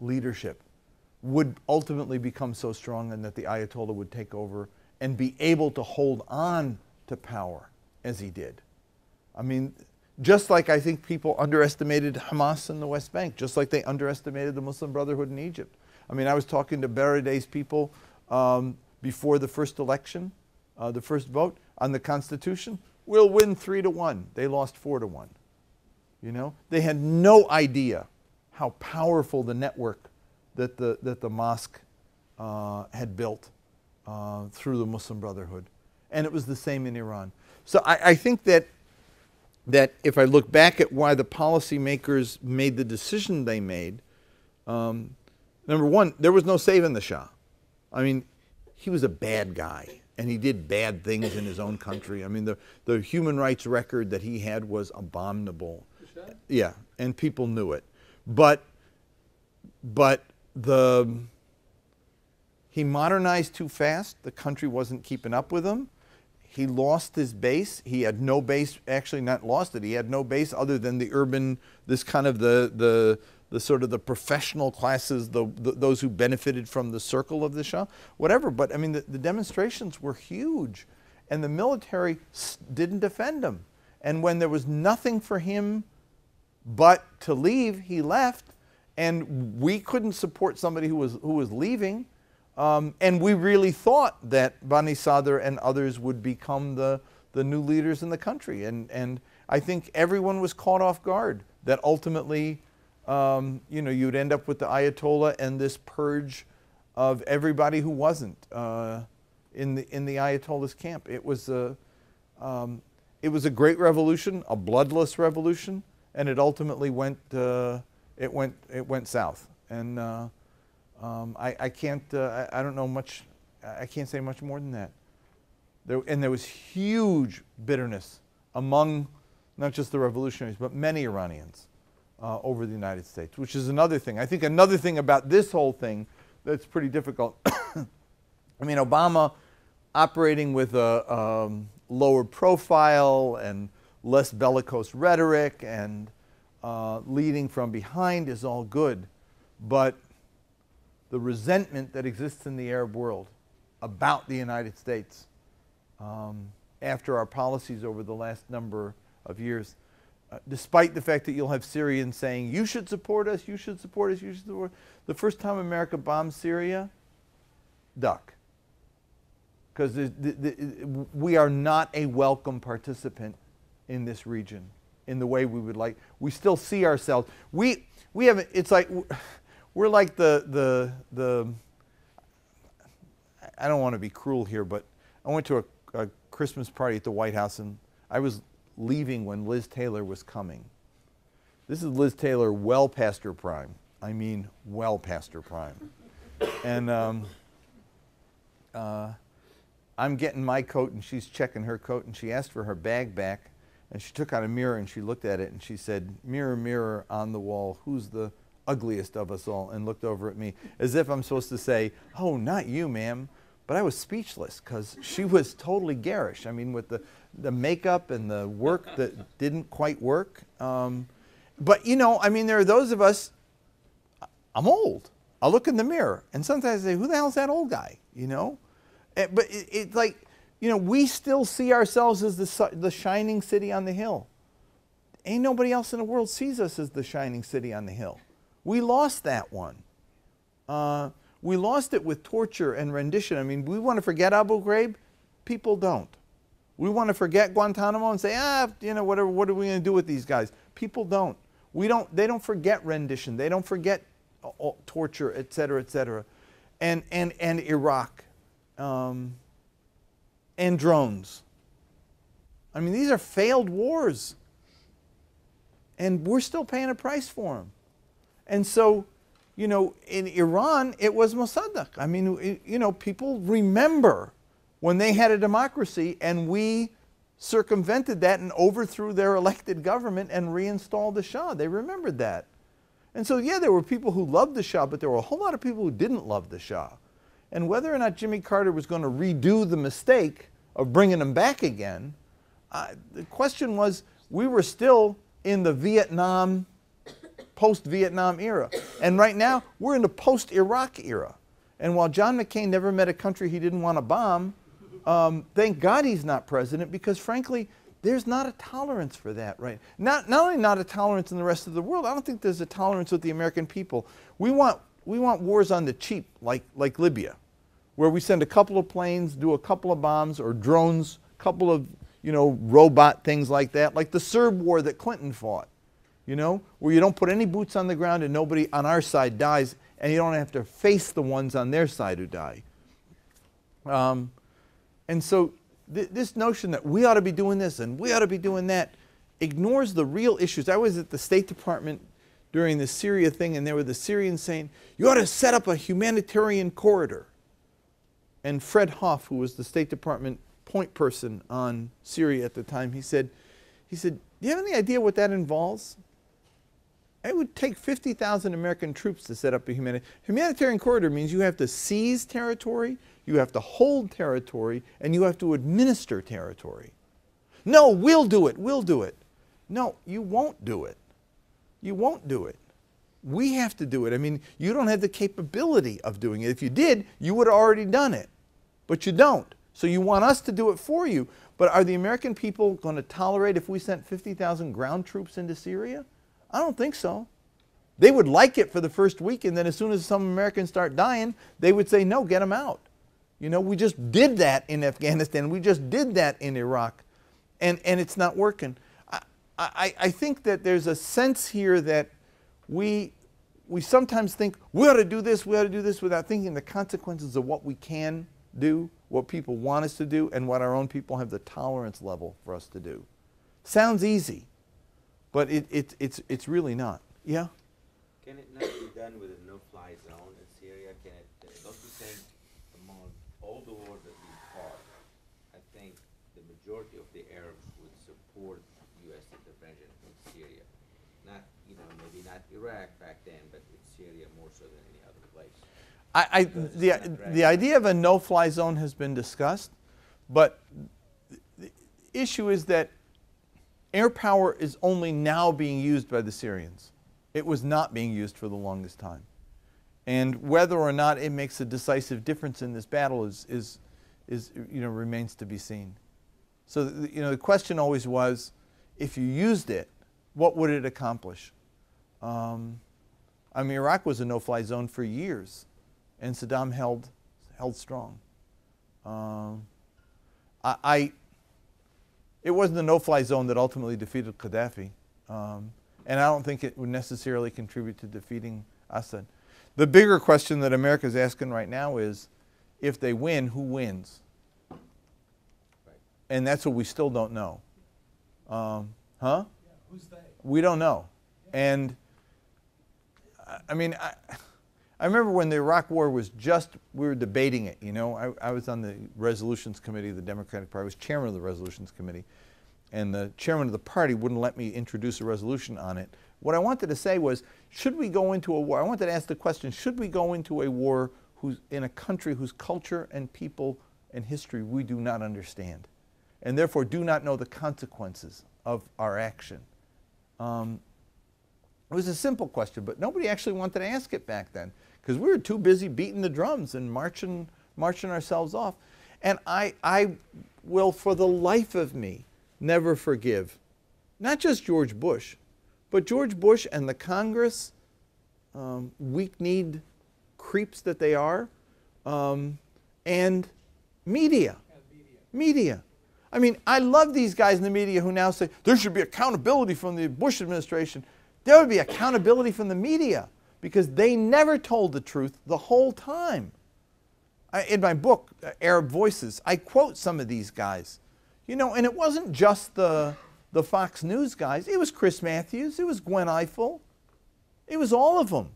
B: leadership would ultimately become so strong and that the Ayatollah would take over and be able to hold on to power as he did. I mean, just like I think people underestimated Hamas in the West Bank, just like they underestimated the Muslim Brotherhood in Egypt. I mean, I was talking to Baradei's people um, before the first election, uh, the first vote on the Constitution. We'll win three to one. They lost four to one. You know, they had no idea how powerful the network that the that the mosque uh, had built uh, through the Muslim Brotherhood, and it was the same in Iran. So I, I think that that if I look back at why the policymakers made the decision they made, um, number one, there was no saving the Shah. I mean, he was a bad guy and he did bad things in his own country. I mean, the, the human rights record that he had was abominable. Yeah, and people knew it. But but the he modernized too fast. The country wasn't keeping up with him. He lost his base. He had no base. Actually, not lost it. He had no base other than the urban, this kind of the the the sort of the professional classes, the, the those who benefited from the circle of the Shah, whatever. But I mean, the, the demonstrations were huge, and the military didn't defend him. And when there was nothing for him but to leave, he left, and we couldn't support somebody who was who was leaving. Um, and we really thought that Bani Sadr and others would become the, the new leaders in the country. And, and I think everyone was caught off guard that ultimately, um, you know, you'd end up with the Ayatollah and this purge of everybody who wasn't uh, in, the, in the Ayatollah's camp. It was, a, um, it was a great revolution, a bloodless revolution, and it ultimately went, uh, it went, it went south. And uh, um, I, I can't, uh, I, I don't know much, I can't say much more than that. There, and there was huge bitterness among not just the revolutionaries, but many Iranians uh, over the United States, which is another thing. I think another thing about this whole thing that's pretty difficult. I mean, Obama operating with a um, lower profile and less bellicose rhetoric and uh, leading from behind is all good, but the resentment that exists in the Arab world about the United States um, after our policies over the last number of years, uh, despite the fact that you'll have Syrians saying, you should support us, you should support us, you should support us. The first time America bombed Syria, duck. Because we are not a welcome participant in this region in the way we would like. We still see ourselves. We, we have, it's like, we're like the, the, the, I don't want to be cruel here, but I went to a, a Christmas party at the White House and I was leaving when Liz Taylor was coming. This is Liz Taylor well past her prime. I mean, well past her prime. And um, uh, I'm getting my coat and she's checking her coat and she asked for her bag back and she took out a mirror and she looked at it and she said, Mirror, mirror on the wall, who's the ugliest of us all? And looked over at me as if I'm supposed to say, Oh, not you, ma'am. But I was speechless because she was totally garish. I mean, with the, the makeup and the work that didn't quite work. Um, but, you know, I mean, there are those of us, I'm old. I look in the mirror and sometimes I say, Who the hell's that old guy? You know? Eh, But it, it's like, you know, we still see ourselves as the, the shining city on the hill. Ain't nobody else in the world sees us as the shining city on the hill. We lost that one. Uh, we lost it with torture and rendition. I mean, we want to forget Abu Ghraib. People don't. We want to forget Guantanamo and say, ah, you know, whatever. What are we going to do with these guys? People don't. We don't. They don't forget rendition. They don't forget uh, uh, torture, et cetera, et cetera, and and and Iraq, um, and drones. I mean, these are failed wars. And we're still paying a price for them. And so, you know, in Iran, it was Mossadegh. I mean, you know, people remember when they had a democracy and we circumvented that and overthrew their elected government and reinstalled the Shah. They remembered that. And so, yeah, there were people who loved the Shah, but there were a whole lot of people who didn't love the Shah. And whether or not Jimmy Carter was going to redo the mistake of bringing him back again, uh, the question was we were still in the Vietnam, post Vietnam era. And right now, we're in the post Iraq era. And while John McCain never met a country he didn't want to bomb, um, thank God he's not president because, frankly, there's not a tolerance for that, right? Not, not only not a tolerance in the rest of the world, I don't think there's a tolerance with the American people. We want, we want wars on the cheap, like, like Libya, where we send a couple of planes, do a couple of bombs, or drones, a couple of you know, robot things like that, like the Serb war that Clinton fought, you know, where you don't put any boots on the ground and nobody on our side dies, and you don't have to face the ones on their side who die. Um, and so th- this notion that we ought to be doing this and we ought to be doing that ignores the real issues. I was at the State Department during the Syria thing, and there were the Syrians saying, you ought to set up a humanitarian corridor. And Fred Hof, who was the State Department point person on Syria at the time, he said, he said, do you have any idea what that involves? It would take 50,000 American troops to set up a humanitarian. Humanitarian corridor means you have to seize territory, you have to hold territory, and you have to administer territory. No, we'll do it, we'll do it. No, you won't do it. You won't do it. We have to do it. I mean, you don't have the capability of doing it. If you did, you would have already done it. But you don't. So you want us to do it for you. But are the American people going to tolerate if we sent 50,000 ground troops into Syria? I don't think so. They would like it for the first week, and then as soon as some Americans start dying, they would say, no, get them out. You know, we just did that in Afghanistan. We just did that in Iraq, and, and it's not working. I, I, I think that there's a sense here that we, we sometimes think we ought to do this, we ought to do this without thinking the consequences of what we can do, what people want us to do, and what our own people have the tolerance level for us to do. Sounds easy, but it, it, it's, it's really not. Yeah?
G: Can it not be done with a no-fly zone in Syria? Can it, don't you think among all the wars that we fought, I think the majority of the Arabs would support U.S. intervention in Syria? Not, you know, maybe not Iraq back then, but in Syria more so than any other place.
B: I, I, the, the idea of a no-fly zone has been discussed, but the issue is that air power is only now being used by the Syrians. It was not being used for the longest time. And whether or not it makes a decisive difference in this battle is, is, is you know, remains to be seen. So, th- you know, the question always was, if you used it, what would it accomplish? Um, I mean, Iraq was a no-fly zone for years, and Saddam held, held strong. Um, I, it wasn't the no-fly zone that ultimately defeated Gaddafi, um, and I don't think it would necessarily contribute to defeating Assad. The bigger question that America is asking right now is, if they win, who wins? And that's what we still don't know. Um, huh? We don't know. And I- I mean, I, I remember when the Iraq War was just, we were debating it, you know. I, I was on the Resolutions Committee of the Democratic Party. I was chairman of the Resolutions Committee. And the chairman of the party wouldn't let me introduce a resolution on it. What I wanted to say was, should we go into a war? I wanted to ask the question, should we go into a war who's in a country whose culture and people and history we do not understand? And therefore do not know the consequences of our action. Um, it was a simple question, but nobody actually wanted to ask it back then because we were too busy beating the drums and marching, marching ourselves off. And I, I will, for the life of me, never forgive not just George Bush, but George Bush and the Congress, um, weak-kneed creeps that they are, um, and media. Media. I mean, I love these guys in the media who now say there should be accountability from the Bush administration. There would be accountability from the media because they never told the truth the whole time. I, in my book, uh, Arab Voices, I quote some of these guys. You know, and it wasn't just the, the Fox News guys, it was Chris Matthews, it was Gwen Ifill, it was all of them.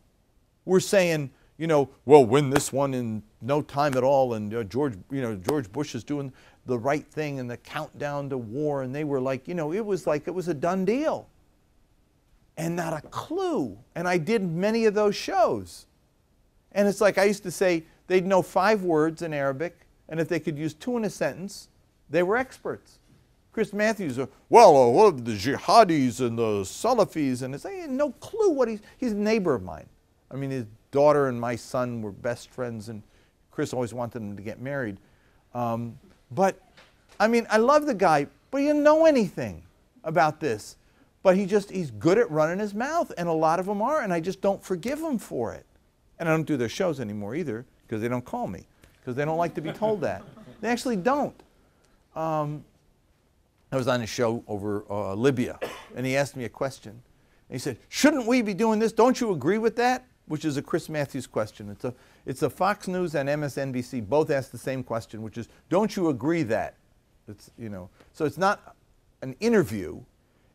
B: We're saying, you know, we'll win this one in no time at all, and uh, George, you know, George Bush is doing the right thing and the countdown to war, and they were like, you know, it was like it was a done deal. And not a clue. And I did many of those shows. And it's like I used to say they'd know five words in Arabic, and if they could use two in a sentence, they were experts. Chris Matthews, uh, well, uh, what the jihadis and the Salafis, and it's like, no clue what he's, he's a neighbor of mine. I mean, his daughter and my son were best friends, and Chris always wanted them to get married. Um, but, I mean, I love the guy, but he didn't know anything about this. But he just, he's good at running his mouth, and a lot of them are, and I just don't forgive him for it. And I don't do their shows anymore either, because they don't call me, because they don't like to be told that. They actually don't. Um, I was on a show over uh, Libya, and he asked me a question. And he said, Shouldn't we be doing this? Don't you agree with that? Which is a Chris Matthews question. It's a, it's a Fox News and MSNBC both asked the same question, which is, Don't you agree that? It's, you know, so it's not an interview,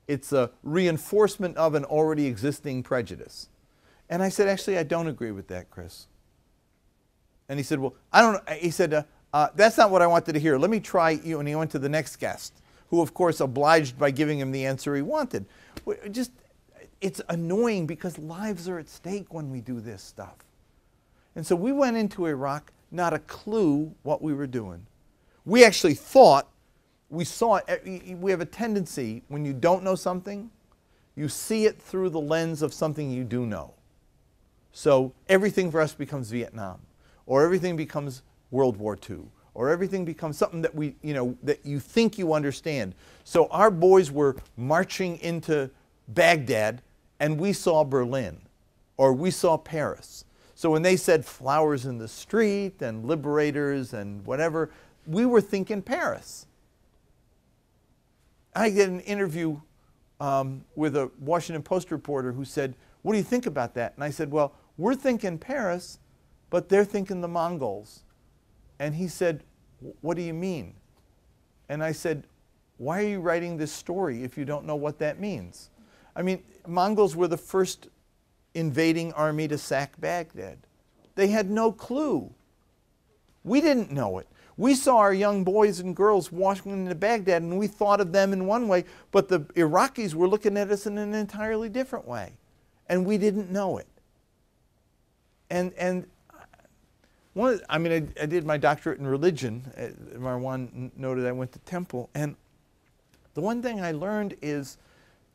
B: it's a reinforcement of an already existing prejudice. And I said, Actually, I don't agree with that, Chris. And he said, Well, I don't He said, uh, uh, That's not what I wanted to hear. Let me try you. And he went to the next guest who, of course, obliged by giving him the answer he wanted. Just, it's annoying because lives are at stake when we do this stuff. And so we went into Iraq, not a clue what we were doing. We actually thought, we saw it, eh, we have a tendency, when you don't know something, you see it through the lens of something you do know. So everything for us becomes Vietnam, or everything becomes World War II, or everything becomes something that we, you know, that you think you understand. So our boys were marching into Baghdad and we saw Berlin or we saw Paris. So when they said flowers in the street and liberators and whatever, we were thinking Paris. I did an interview um, with a Washington Post reporter who said, What do you think about that? And I said, Well, we're thinking Paris, but they're thinking the Mongols. And he said, What do you mean? And I said, Why are you writing this story if you don't know what that means? I mean, Mongols were the first invading army to sack Baghdad. They had no clue. We didn't know it. We saw our young boys and girls walking into Baghdad and we thought of them in one way, but the Iraqis were looking at us in an entirely different way. And we didn't know it. And, and one, I mean, I, I, did my doctorate in religion. Uh, Marwan noted I went to Temple, and the one thing I learned is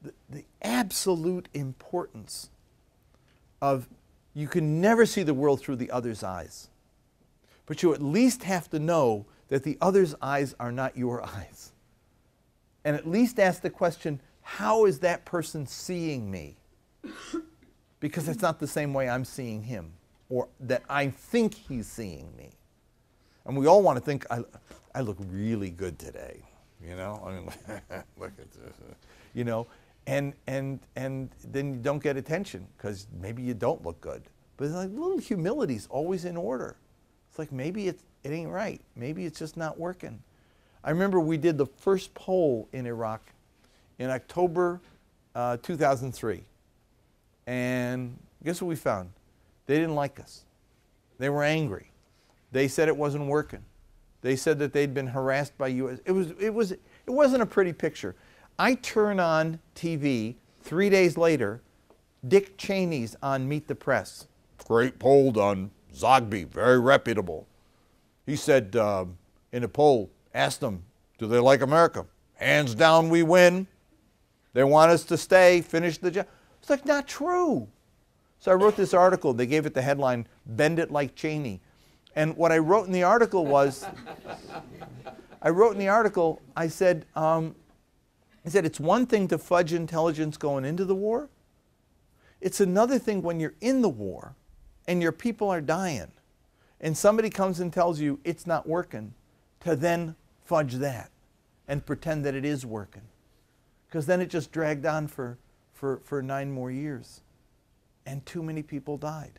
B: the, the absolute importance of you can never see the world through the other's eyes, but you at least have to know that the other's eyes are not your eyes, and at least ask the question, how is that person seeing me? Because it's not the same way I'm seeing him or that I think he's seeing me. And we all want to think, I, I look really good today. You know, I mean, look at this. You know, and and and then you don't get attention because maybe you don't look good. But like little humility is always in order. Like maybe it's, it ain't right. Maybe it's just not working. I remember we did the first poll in Iraq in October uh, 2003, and guess what we found? They didn't like us. They were angry. They said it wasn't working. They said that they'd been harassed by U.S. It was it was it wasn't a pretty picture. I turn on TV three days later. Dick Cheney's on Meet the Press. Great poll done. Zogby, very reputable. He said uh, in a poll, asked them, do they like America? Hands down, we win. They want us to stay, finish the job. It's like not true. So I wrote this article. They gave it the headline, Bend It Like Cheney. And what I wrote in the article was, I wrote in the article, I said, um, I said, it's one thing to fudge intelligence going into the war. It's another thing when you're in the war and your people are dying and somebody comes and tells you it's not working to then fudge that and pretend that it is working. Because then it just dragged on for, for, for nine more years and too many people died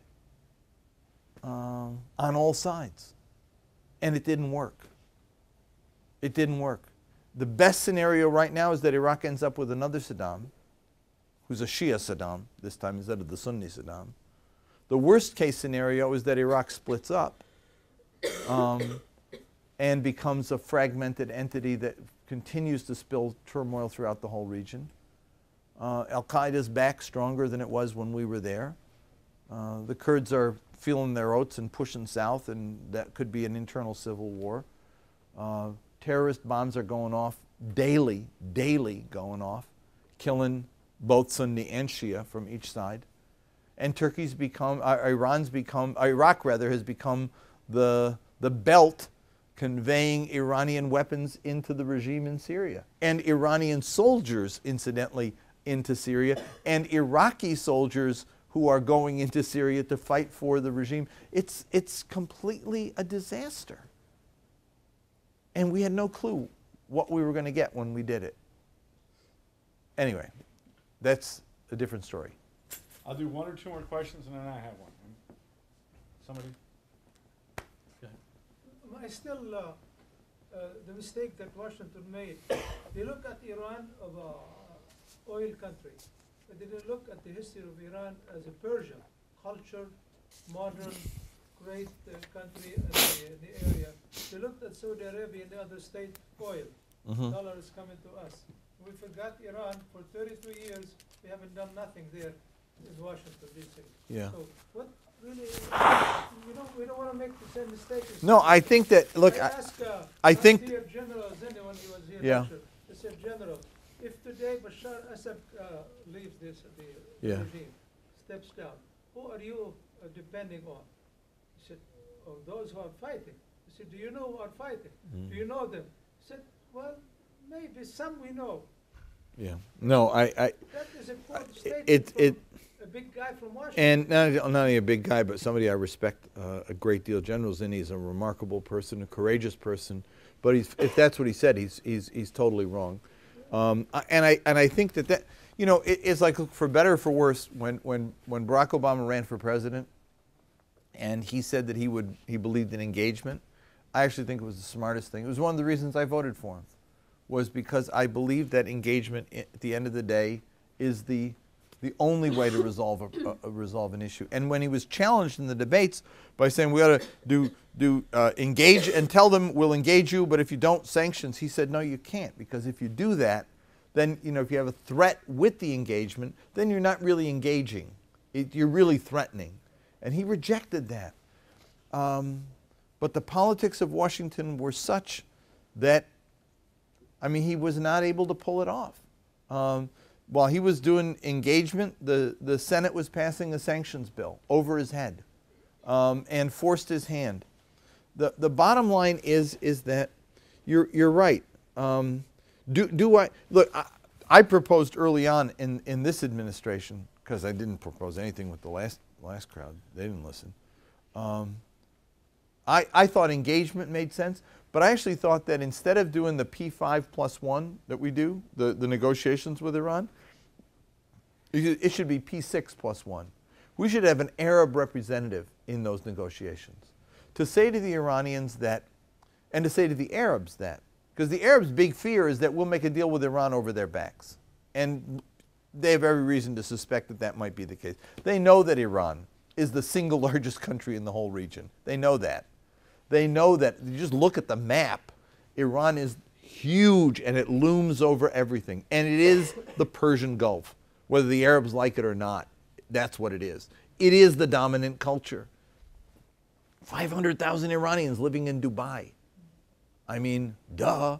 B: um, on all sides. And it didn't work. It didn't work. The best scenario right now is that Iraq ends up with another Saddam, who's a Shia Saddam, this time instead of the Sunni Saddam. The worst case scenario is that Iraq splits up um, and becomes a fragmented entity that continues to spill turmoil throughout the whole region. Uh, Al Qaeda's back stronger than it was when we were there. Uh, the Kurds are feeling their oats and pushing south, and that could be an internal civil war. Uh, terrorist bombs are going off daily, daily going off, killing both Sunni and Shia from each side. And Turkey's become, Iran's become, Iraq rather, has become the, the belt conveying Iranian weapons into the regime in Syria. And Iranian soldiers, incidentally, into Syria, and Iraqi soldiers who are going into Syria to fight for the regime. It's, it's completely a disaster. And we had no clue what we were going to get when we did it. Anyway, that's a different story.
A: I'll do one or two more questions and then I have one. Somebody?
F: I still, uh, uh, the mistake that Washington made, they look at Iran of a oil country, but they didn't look at the history of Iran as a Persian cultured, modern, great uh, country in the, the area. They looked at Saudi Arabia and the other state oil.
B: Mhm.
F: Dollar is coming to us. We forgot Iran for 32 years. We haven't done nothing there in Washington D.C.
B: Yeah.
F: So what really, you know, we don't want to make the same mistake.
B: No, I think that, look,
F: I
B: I,
F: asked, uh,
B: I think-
F: Brigadier General Zinni when he was here.
B: Yeah.
F: lecture, I said, General, if today Bashar Assad uh, leaves this, the
B: Yeah.
F: regime, steps down, who are you uh, depending on? He said, oh, those who are fighting. He said, do you know who are fighting?
B: Mm.
F: Do you know them? He said, well, maybe some we know.
B: yeah, no, I, I,
F: That is a important statement
B: it- it-
F: big guy from Washington.
B: and not, not only a big guy, but somebody I respect uh, a great deal. General Zinni is a remarkable person, a courageous person, but if that's what he said, he's, he's, he's totally wrong. Um, and, I, and I think that that, you know, it, it's like for better or for worse, when, when, when Barack Obama ran for president and he said that he would, he believed in engagement, I actually think it was the smartest thing. It was one of the reasons I voted for him, was because I believe that engagement at the end of the day is the, the only way to resolve, a, a- resolve an issue. And when he was challenged in the debates by saying we ought to do, do uh, engage and tell them we'll engage you, but if you don't, sanctions, he said, no, you can't, because if you do that, then, you know, if you have a threat with the engagement, then you're not really engaging. It, you're really threatening. And he rejected that. Um, but the politics of Washington were such that, I mean, he was not able to pull it off. Um, while he was doing engagement, the, the Senate was passing a sanctions bill over his head um, and forced his hand. The, the bottom line is, is that you're, you're right. Um, do, do I, look, I, I proposed early on in, in this administration, because I didn't propose anything with the last, last crowd, they didn't listen. Um, I, I thought engagement made sense, but I actually thought that instead of doing the P5 plus one that we do, the, the negotiations with Iran, it should- be P6 plus one. We should have an Arab representative in those negotiations to say to the Iranians that, and to say to the Arabs that, because the Arabs' big fear is that we'll make a deal with Iran over their backs. And they have every reason to suspect that that might be the case. They know that Iran is the single largest country in the whole region. They know that. They know that. You just look at the map. Iran is huge and it looms over everything. And it is the Persian Gulf, whether the Arabs like it or not. That's what it is. It is the dominant culture. 500,000 Iranians living in Dubai. I mean, duh.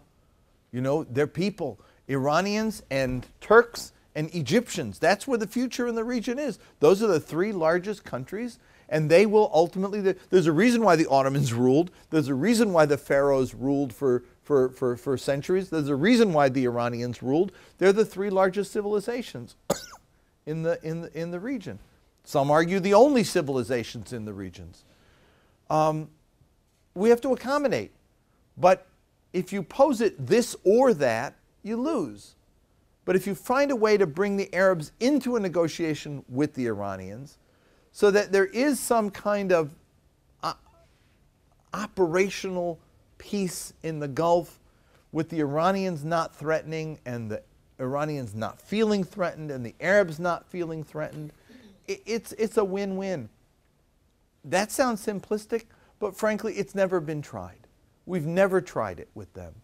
B: You know, they're people. Iranians and Turks and Egyptians. That's where the future in the region is. Those are the three largest countries, and they will ultimately. There's a reason why the Ottomans ruled. There's a reason why the pharaohs ruled for, for, for, for centuries. There's a reason why the Iranians ruled. They're the three largest civilizations in, the, in, the, in the region. Some argue the only civilizations in the regions. Um, we have to accommodate. But if you pose it this or that, you lose. But if you find a way to bring the Arabs into a negotiation with the Iranians so that there is some kind of uh, operational peace in the Gulf with the Iranians not threatening and the Iranians not feeling threatened and the Arabs not feeling threatened, it's, it's a win win. That sounds simplistic, but frankly, it's never been tried. We've never tried it with them.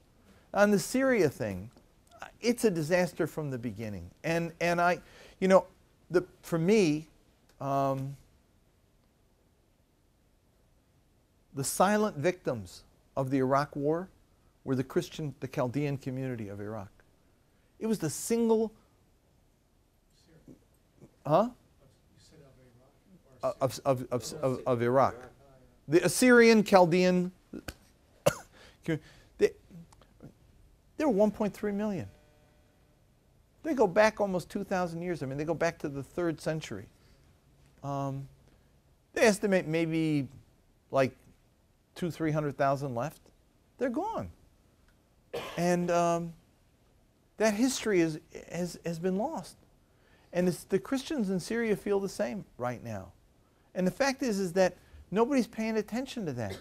B: On the Syria thing, it's a disaster from the beginning. And, and I, you know, the, for me, um, the silent victims of the Iraq War were the Christian, the Chaldean community of Iraq. It was the single, huh? Of, of, of, of, of Iraq. The Assyrian, Chaldean, they, there were 1.3 million. They go back almost 2,000 years. I mean, they go back to the third century. Um, they estimate maybe like two, three hundred thousand left. They're gone, and um, that history is, has, has been lost. And the Christians in Syria feel the same right now. And the fact is, is that nobody's paying attention to that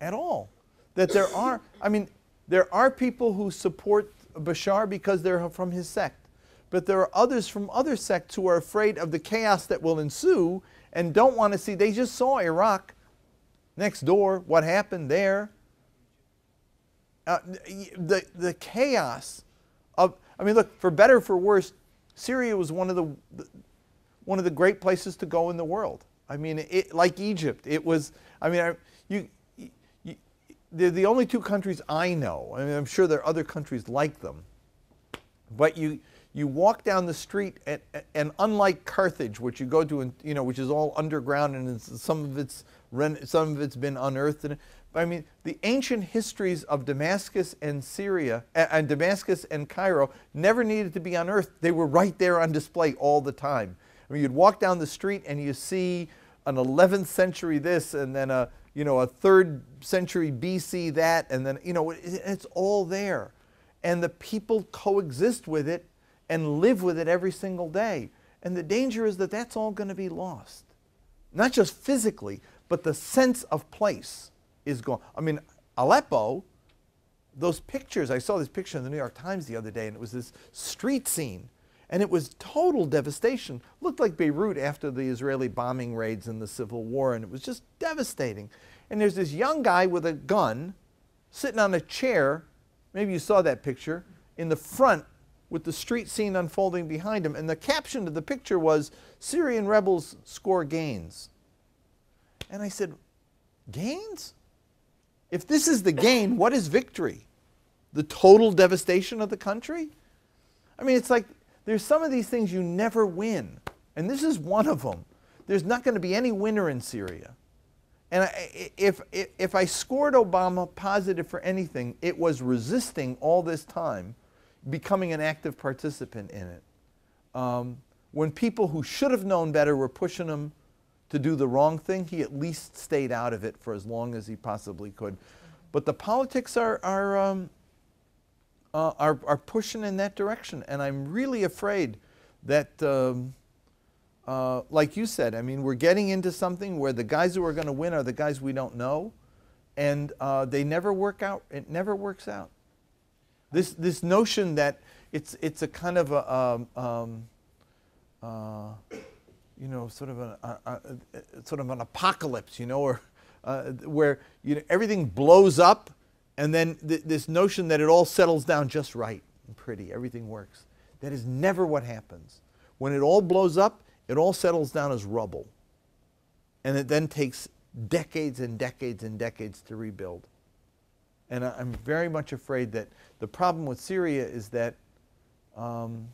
B: at all. That there are, I mean, there are people who support Bashar because they're from his sect. But there are others from other sects who are afraid of the chaos that will ensue and don't want to see. They just saw Iraq next door, what happened there. Uh, the, the chaos of, I mean, look, for better or for worse, Syria was one of the, one of the great places to go in the world. I mean, it, like Egypt, it was, I mean, I, you, you, they're the only two countries I know. I mean, I'm sure there are other countries like them. But you, you walk down the street, and, and unlike Carthage, which you go to, and, you know, which is all underground and some of it's some of it's been unearthed. I mean, the ancient histories of Damascus and Syria, and Damascus and Cairo, never needed to be unearthed. They were right there on display all the time. I mean, you'd walk down the street and you see an 11th century this, and then a you know a third century BC that, and then you know it's all there, and the people coexist with it and live with it every single day. And the danger is that that's all going to be lost, not just physically, but the sense of place is gone. I mean, Aleppo, those pictures, I saw this picture in the New York Times the other day, and it was this street scene, and it was total devastation. Looked like Beirut after the Israeli bombing raids and the Civil War, and it was just devastating. And there's this young guy with a gun sitting on a chair, maybe you saw that picture, in the front with the street scene unfolding behind him. And the caption of the picture was Syrian rebels score gains. And I said, Gains? If this is the gain, what is victory? The total devastation of the country? I mean, it's like there's some of these things you never win. And this is one of them. There's not going to be any winner in Syria. And I, if, if, I scored Obama positive for anything, it was resisting all this time, becoming an active participant in it. Um, when people who should have known better were pushing him to do the wrong thing, he at least stayed out of it for as long as he possibly could. But the politics are, are, um, uh, are, are, pushing in that direction. And I'm really afraid that, um, uh, like you said, I mean, we're getting into something where the guys who are going to win are the guys we don't know. And uh, they never work out. It never works out. This, this notion that it's, it's a kind of a, um, um uh, you know, sort of, an, a, a, sort of an apocalypse, you know, or uh, where you know, everything blows up and then th this notion that it all settles down just right and pretty, everything works. That is never what happens. When it all blows up, it all settles down as rubble. And it then takes decades and decades and decades to rebuild. And I, am very much afraid that the problem with Syria is that um,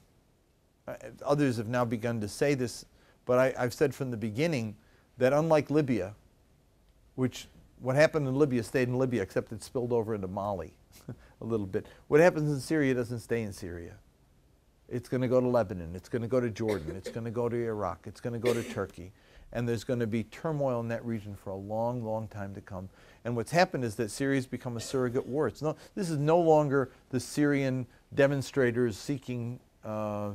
B: others have now begun to say this but I, have said from the beginning that unlike Libya, which what happened in Libya stayed in Libya, except it spilled over into Mali a little bit. What happens in Syria doesn't stay in Syria. It's going to go to Lebanon. It's going to go to Jordan. It's going to go to Iraq. It's going to go to Turkey. And there's going to be turmoil in that region for a long, long time to come. And what's happened is that Syria's become a surrogate war. It's no, this is no longer the Syrian demonstrators seeking uh,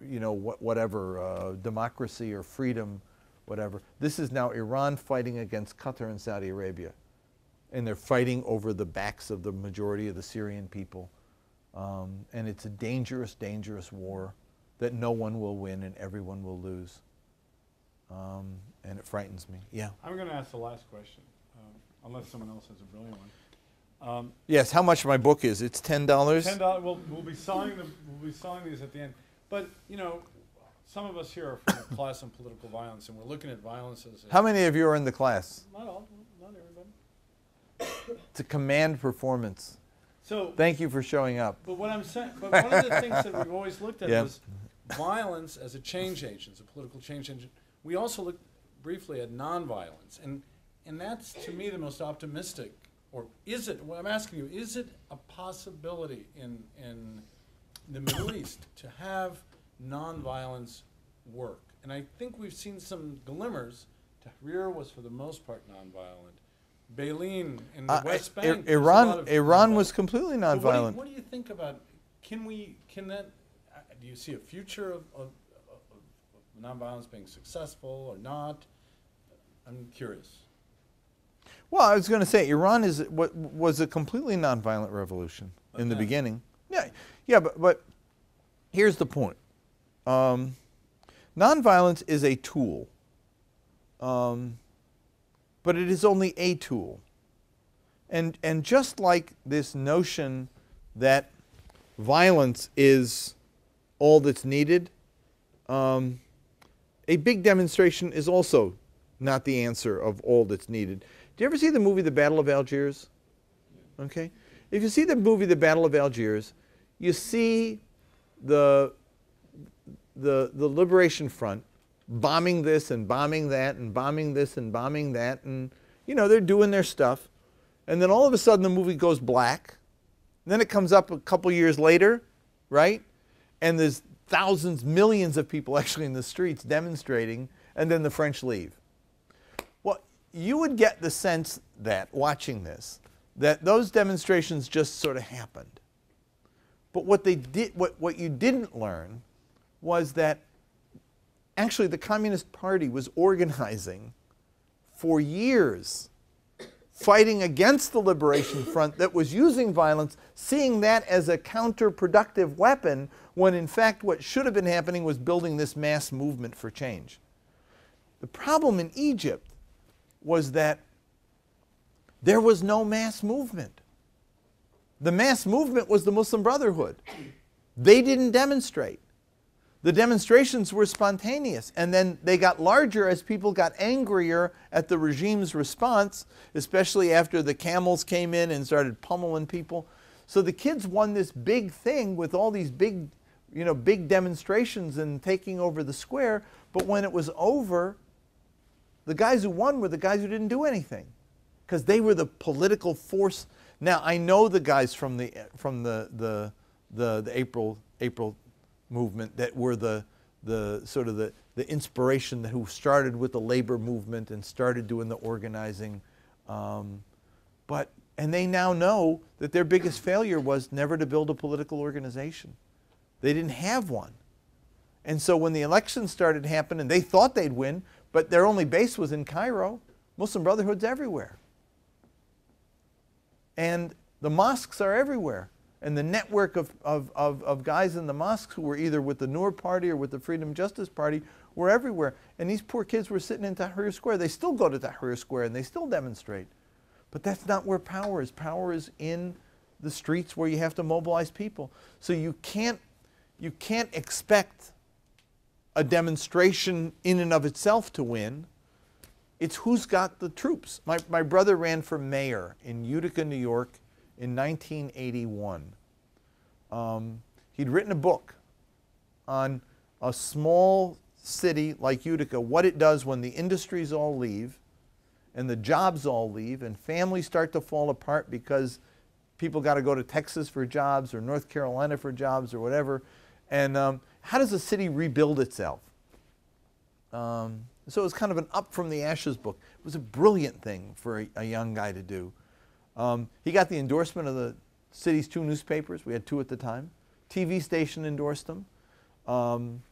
B: you know, wh whatever, uh, democracy or freedom, whatever. This is now Iran fighting against Qatar and Saudi Arabia. and they're fighting over the backs of the majority of the Syrian people. Um, and it's a dangerous, dangerous war that no one will win and everyone will lose. Um, and it frightens me. Yeah.
A: I'm going to ask the last question, um, unless someone else has a brilliant one. Um,
B: Yes. How much my book is? It's ten dollars.
A: Ten dollars. We'll, we'll be selling them. We'll be selling these at the end. But you know, some of us here are from the class on political violence, and we're looking at violence as. A,
B: How many of you are in the class?
A: Not all. Not everybody.
B: to command performance.
A: So,
B: Thank you for showing up.
A: but what I'm saying, but one of the things that we've always looked at
B: Yeah.
A: was violence as a change agent, as a political change agent. We also looked briefly at nonviolence, and and that's to me the most optimistic. Or is it? What I'm asking you is it a possibility in in the Middle East to have nonviolence work? And I think we've seen some glimmers. Tahrir was for the most part nonviolent. Bil'in in the
B: Uh,
A: West Bank.
B: Iran, Iran was completely
A: But what do you-
B: nonviolent.
A: What do you think about, can we, can that, uh, do you see a future of, of, of of nonviolence being successful or not? I'm curious.
B: Well, I was going to say Iran is what was a completely nonviolent revolution in the beginning. Yeah, yeah, but but here's the point. Um, nonviolence is a tool, um, but it is only a tool. And and just like this notion that violence is all that's needed, um, a big demonstration is also not the answer of all that's needed. Do you ever see the movie The Battle of Algiers? Okay. If you see the movie The Battle of Algiers, you see the the the Liberation Front bombing this and bombing that and bombing this and bombing that and you know they're doing their stuff, and then all of a sudden the movie goes black. Then it comes up a couple years later, right? And there's thousands, millions of people actually in the streets demonstrating, and then the French leave. Well, you would get the sense that, watching this, that those demonstrations just sort of happened. But what they did, what, what you didn't learn was that actually the Communist Party was organizing for years fighting against the Liberation Front that was using violence, seeing that as a counterproductive weapon, when in fact what should have been happening was building this mass movement for change. The problem in Egypt was that there was no mass movement. The mass movement was the Muslim Brotherhood. They didn't demonstrate. The demonstrations were spontaneous, and then they got larger as people got angrier at the regime's response, especially after the camels came in and started pummeling people. So the kids won this big thing with all these big, you know, big demonstrations and taking over the square. But when it was over, the guys who won were the guys who didn't do anything, because they were the political force. Now I know the guys from the from the the the, the April April movement that were the the sort of the, the inspiration that who started with the labor movement and started doing the organizing. Um, but and they now know that their biggest failure was never to build a political organization. They didn't have one. And so when the elections started happening, they thought they'd win, but their only base was in Cairo. Muslim Brotherhood's everywhere. And the mosques are everywhere. And the network of, of, of, of guys in the mosques who were either with the Noor Party or with the Freedom Justice Party were everywhere. And these poor kids were sitting in Tahrir Square. They still go to Tahrir Square and they still demonstrate. But that's not where power is. Power is in the streets where you have to mobilize people. So you can't, you can't expect a demonstration in and of itself to win. It's who's got the troops. My, my brother ran for mayor in Utica, New York in 1981. Um, he'd written a book on a small city like Utica, what it does when the industries all leave and the jobs all leave and families start to fall apart because people got to go to Texas for jobs or North Carolina for jobs or whatever. And um, how does a city rebuild itself? Um, so it was kind of an up from the ashes book. It was a brilliant thing for a, a young guy to do. Um, he got the endorsement of the city's two newspapers. We had two at the time. TV station endorsed them. Um,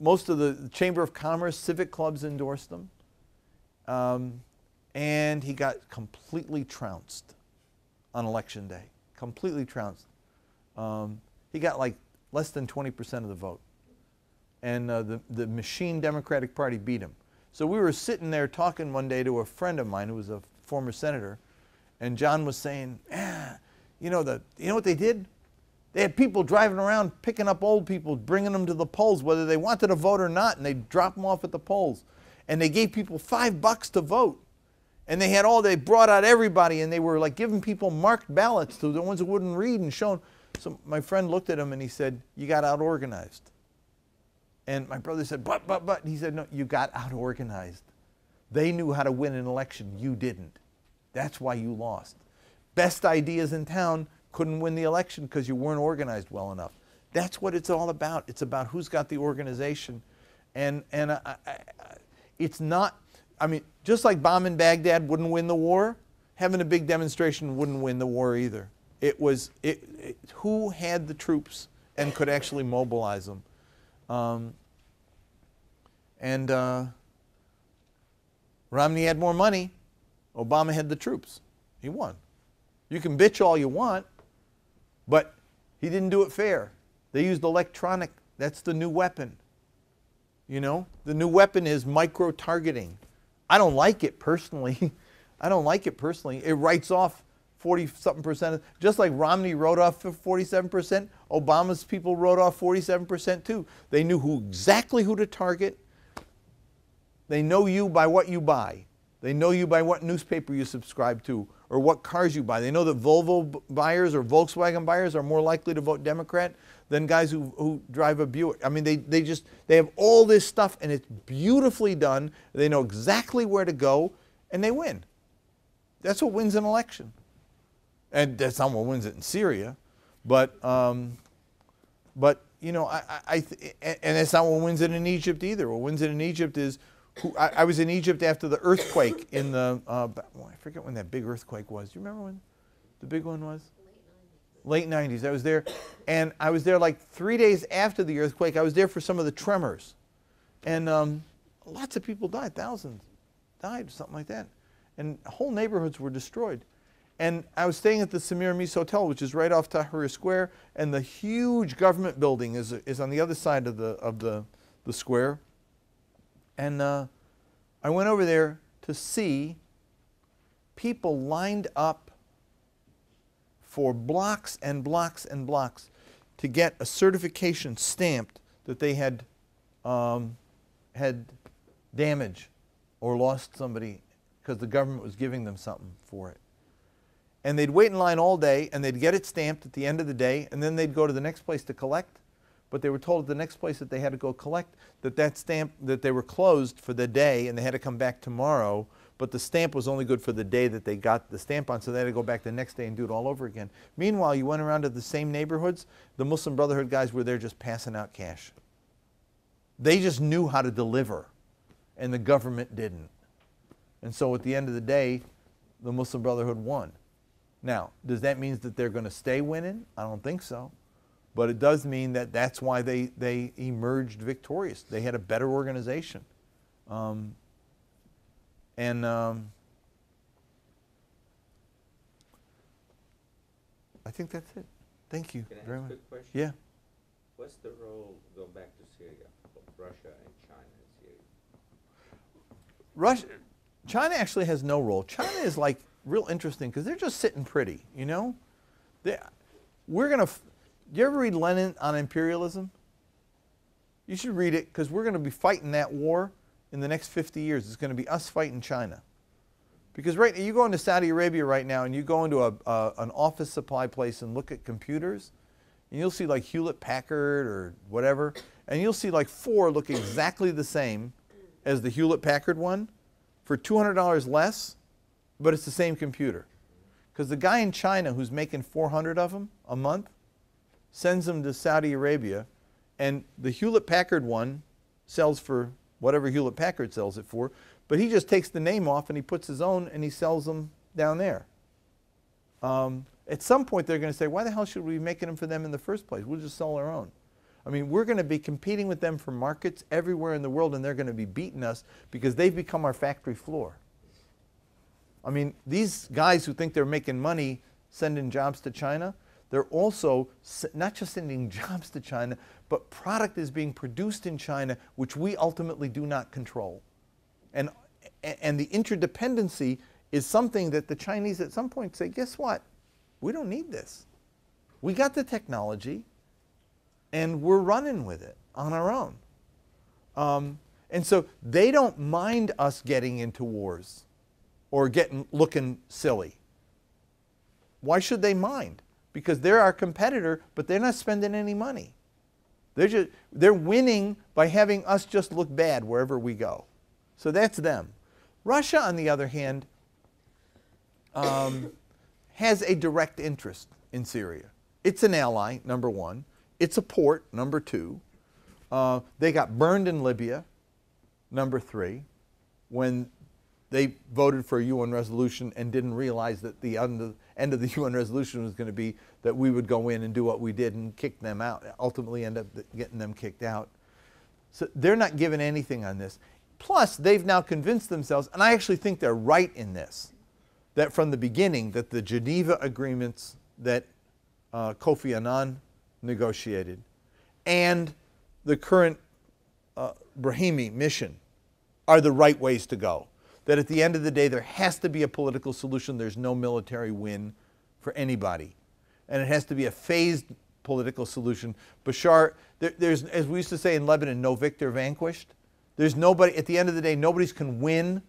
B: most of the Chamber of Commerce, civic clubs endorsed them. Um, and he got completely trounced on election day. Completely trounced. Um, he got like less than 20% of the vote. And uh, the, the machine Democratic Party beat him. So we were sitting there talking one day to a friend of mine who was a former senator, and John was saying, ah, you know, the, you know what they did? They had people driving around picking up old people, bringing them to the polls, whether they wanted to vote or not, and they'd drop them off at the polls. And they gave people five bucks to vote. And they had all, they brought out everybody, and they were like giving people marked ballots to the ones who wouldn't read and showing. So my friend looked at him and he said, You got out organized. And my brother said, But, but, but. He said, No, you got out organized. They knew how to win an election. You didn't. That's why you lost. Best ideas in town couldn't win the election because you weren't organized well enough. That's what it's all about. It's about who's got the organization. And, and I, I, it's not, I mean, just like bombing Baghdad wouldn't win the war, having a big demonstration wouldn't win the war either. It was it, it, who had the troops and could actually mobilize them. Um, and uh, Romney had more money. Obama had the troops. He won. You can bitch all you want, but he didn't do it fair. They used electronic. That's the new weapon. You know, the new weapon is micro targeting. I don't like it personally. I don't like it personally. It writes off 40 something percent. Just like Romney wrote off 47 percent, Obama's people wrote off 47 percent too. They knew who exactly who to target. They know you by what you buy. They know you by what newspaper you subscribe to or what cars you buy. They know that Volvo buyers or Volkswagen buyers are more likely to vote Democrat than guys who, who drive a Buick. I mean, they, they just, they have all this stuff and it's beautifully done. They know exactly where to go and they win. That's what wins an election. And that's not what wins it in Syria. But, um, but you know, I, I, and that's not what wins it in Egypt either. What wins it in Egypt is who, I, I, was in Egypt after the earthquake in the, uh, well, I forget when that big earthquake was. Do you remember when the big one was? Late 90s. I was there, and I was there like three days after the earthquake. I was there for some of the tremors. And um, lots of people died, thousands died, something like that. And whole neighborhoods were destroyed. And I was staying at the Semiramis Hotel, which is right off Tahrir Square, and the huge government building is, is on the other side of the, of the, the square. And uh, I went over there to see people lined up for blocks and blocks and blocks to get a certification stamped that they had um, had damage or lost somebody because the government was giving them something for it. And they'd wait in line all day and they'd get it stamped at the end of the day and then they'd go to the next place to collect. But they were told at the next place that they had to go collect that that stamp that they were closed for the day and they had to come back tomorrow but the stamp was only good for the day that they got the stamp on so they had to go back the next day and do it all over again. Meanwhile you went around to the same neighborhoods the muslim brotherhood guys were there just passing out cash. They just knew how to deliver and the government didn't. And so at the end of the day the muslim brotherhood won now does that mean that they're going to stay winning i don't think so but it does mean that that's why they, they emerged victorious. They had a better organization. Um, and um, I think that's it. Thank you
G: Can I
B: very
G: ask
B: much.
G: a quick question?
B: Yeah.
G: What's the role, go back to Syria, of Russia and China in Syria?
B: Russia, China actually has no role. China is like real interesting because they're just sitting pretty, you know? They, we're going to, do you ever read Lenin on imperialism? You should read it because we're going to be fighting that war in the next 50 years. It's going to be us fighting China. Because right, now you go into Saudi Arabia right now and you go into a, a, an office supply place and look at computers, and you'll see like Hewlett Packard or whatever, and you'll see like four look exactly the same as the Hewlett Packard one for $200 less, but it's the same computer. Because the guy in China who's making 400 of them a month sends them to Saudi Arabia, and the Hewlett Packard one sells for whatever Hewlett Packard sells it for, but he just takes the name off and he puts his own and he sells them down there. Um, at some point, they're going to say, why the hell should we be making them for them in the first place? We'll just sell our own. I mean, we're going to be competing with them for markets everywhere in the world, and they're going to be beating us because they've become our factory floor. I mean, these guys who think they're making money sending jobs to China, they're also not just sending jobs to China, but product is being produced in China, which we ultimately do not control. And, and the interdependency is something that the Chinese at some point say, guess what? We don't need this. We got the technology and we're running with it on our own. Um, and so they don't mind us getting into wars or getting looking silly. Why should they mind? Because they're our competitor, but they're not spending any money. They're just they're winning by having us just look bad wherever we go. So that's them. Russia, on the other hand, um, has a direct interest in Syria. It's an ally, number one. It's a port, number two. Uh, they got burned in Libya, number three, when they voted for a UN resolution and didn't realize that the end of, the UN resolution was going to be that we would go in and do what we did and kick them out. Ultimately, end up getting them kicked out. So they're not given anything on this. Plus, they've now convinced themselves, and I actually think they're right in this, that from the beginning, that the Geneva agreements that uh, Kofi Annan negotiated and the current uh, Brahimi mission are the right ways to go. That at the end of the day, there has to be a political solution. There's no military win for anybody. And it has to be a phased political solution. Bashar, there, there's, as we used to say in Lebanon, no victor vanquished. There's nobody, at the end of the day, nobody's can win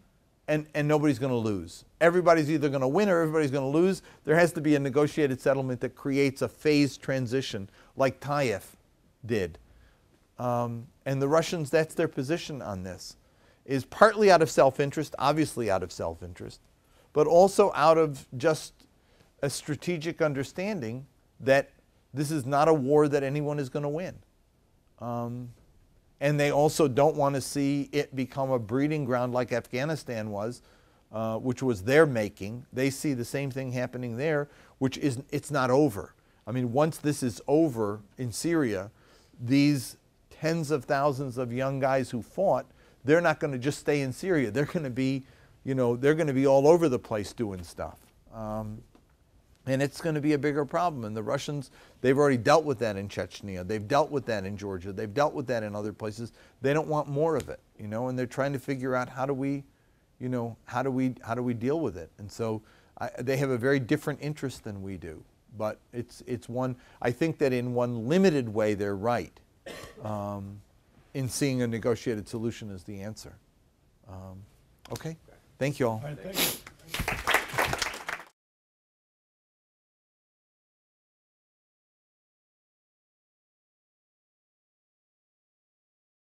B: and, and nobody's going to lose. Everybody's either going to win or everybody's going to lose. There has to be a negotiated settlement that creates a phased transition like Taif did. Um, and the Russians, that's their position on this, is partly out of self-interest, obviously out of self-interest, but also out of just a strategic understanding that this is not a war that anyone is going to win. Um, and they also don't want to see it become a breeding ground like Afghanistan was, uh, which was their making. They see the same thing happening there, which is it's not over. I mean, once this is over in Syria, these tens of thousands of young guys who fought, they're not going to just stay in Syria. They're going to be, you know, they're going to be all over the place doing stuff. Um, and it's going to be a bigger problem. And the Russians, they've already dealt with that in Chechnya. They've dealt with that in Georgia. They've dealt with that in other places. They don't want more of it, you know, and they're trying to figure out how do we, you know, how do we, how do we deal with it? And so I, they have a very different interest than we do. But it's, it's one, I think that in one limited way, they're right um, in seeing a negotiated solution as the answer. Um, okay? Thank you all.
A: All right, thank you.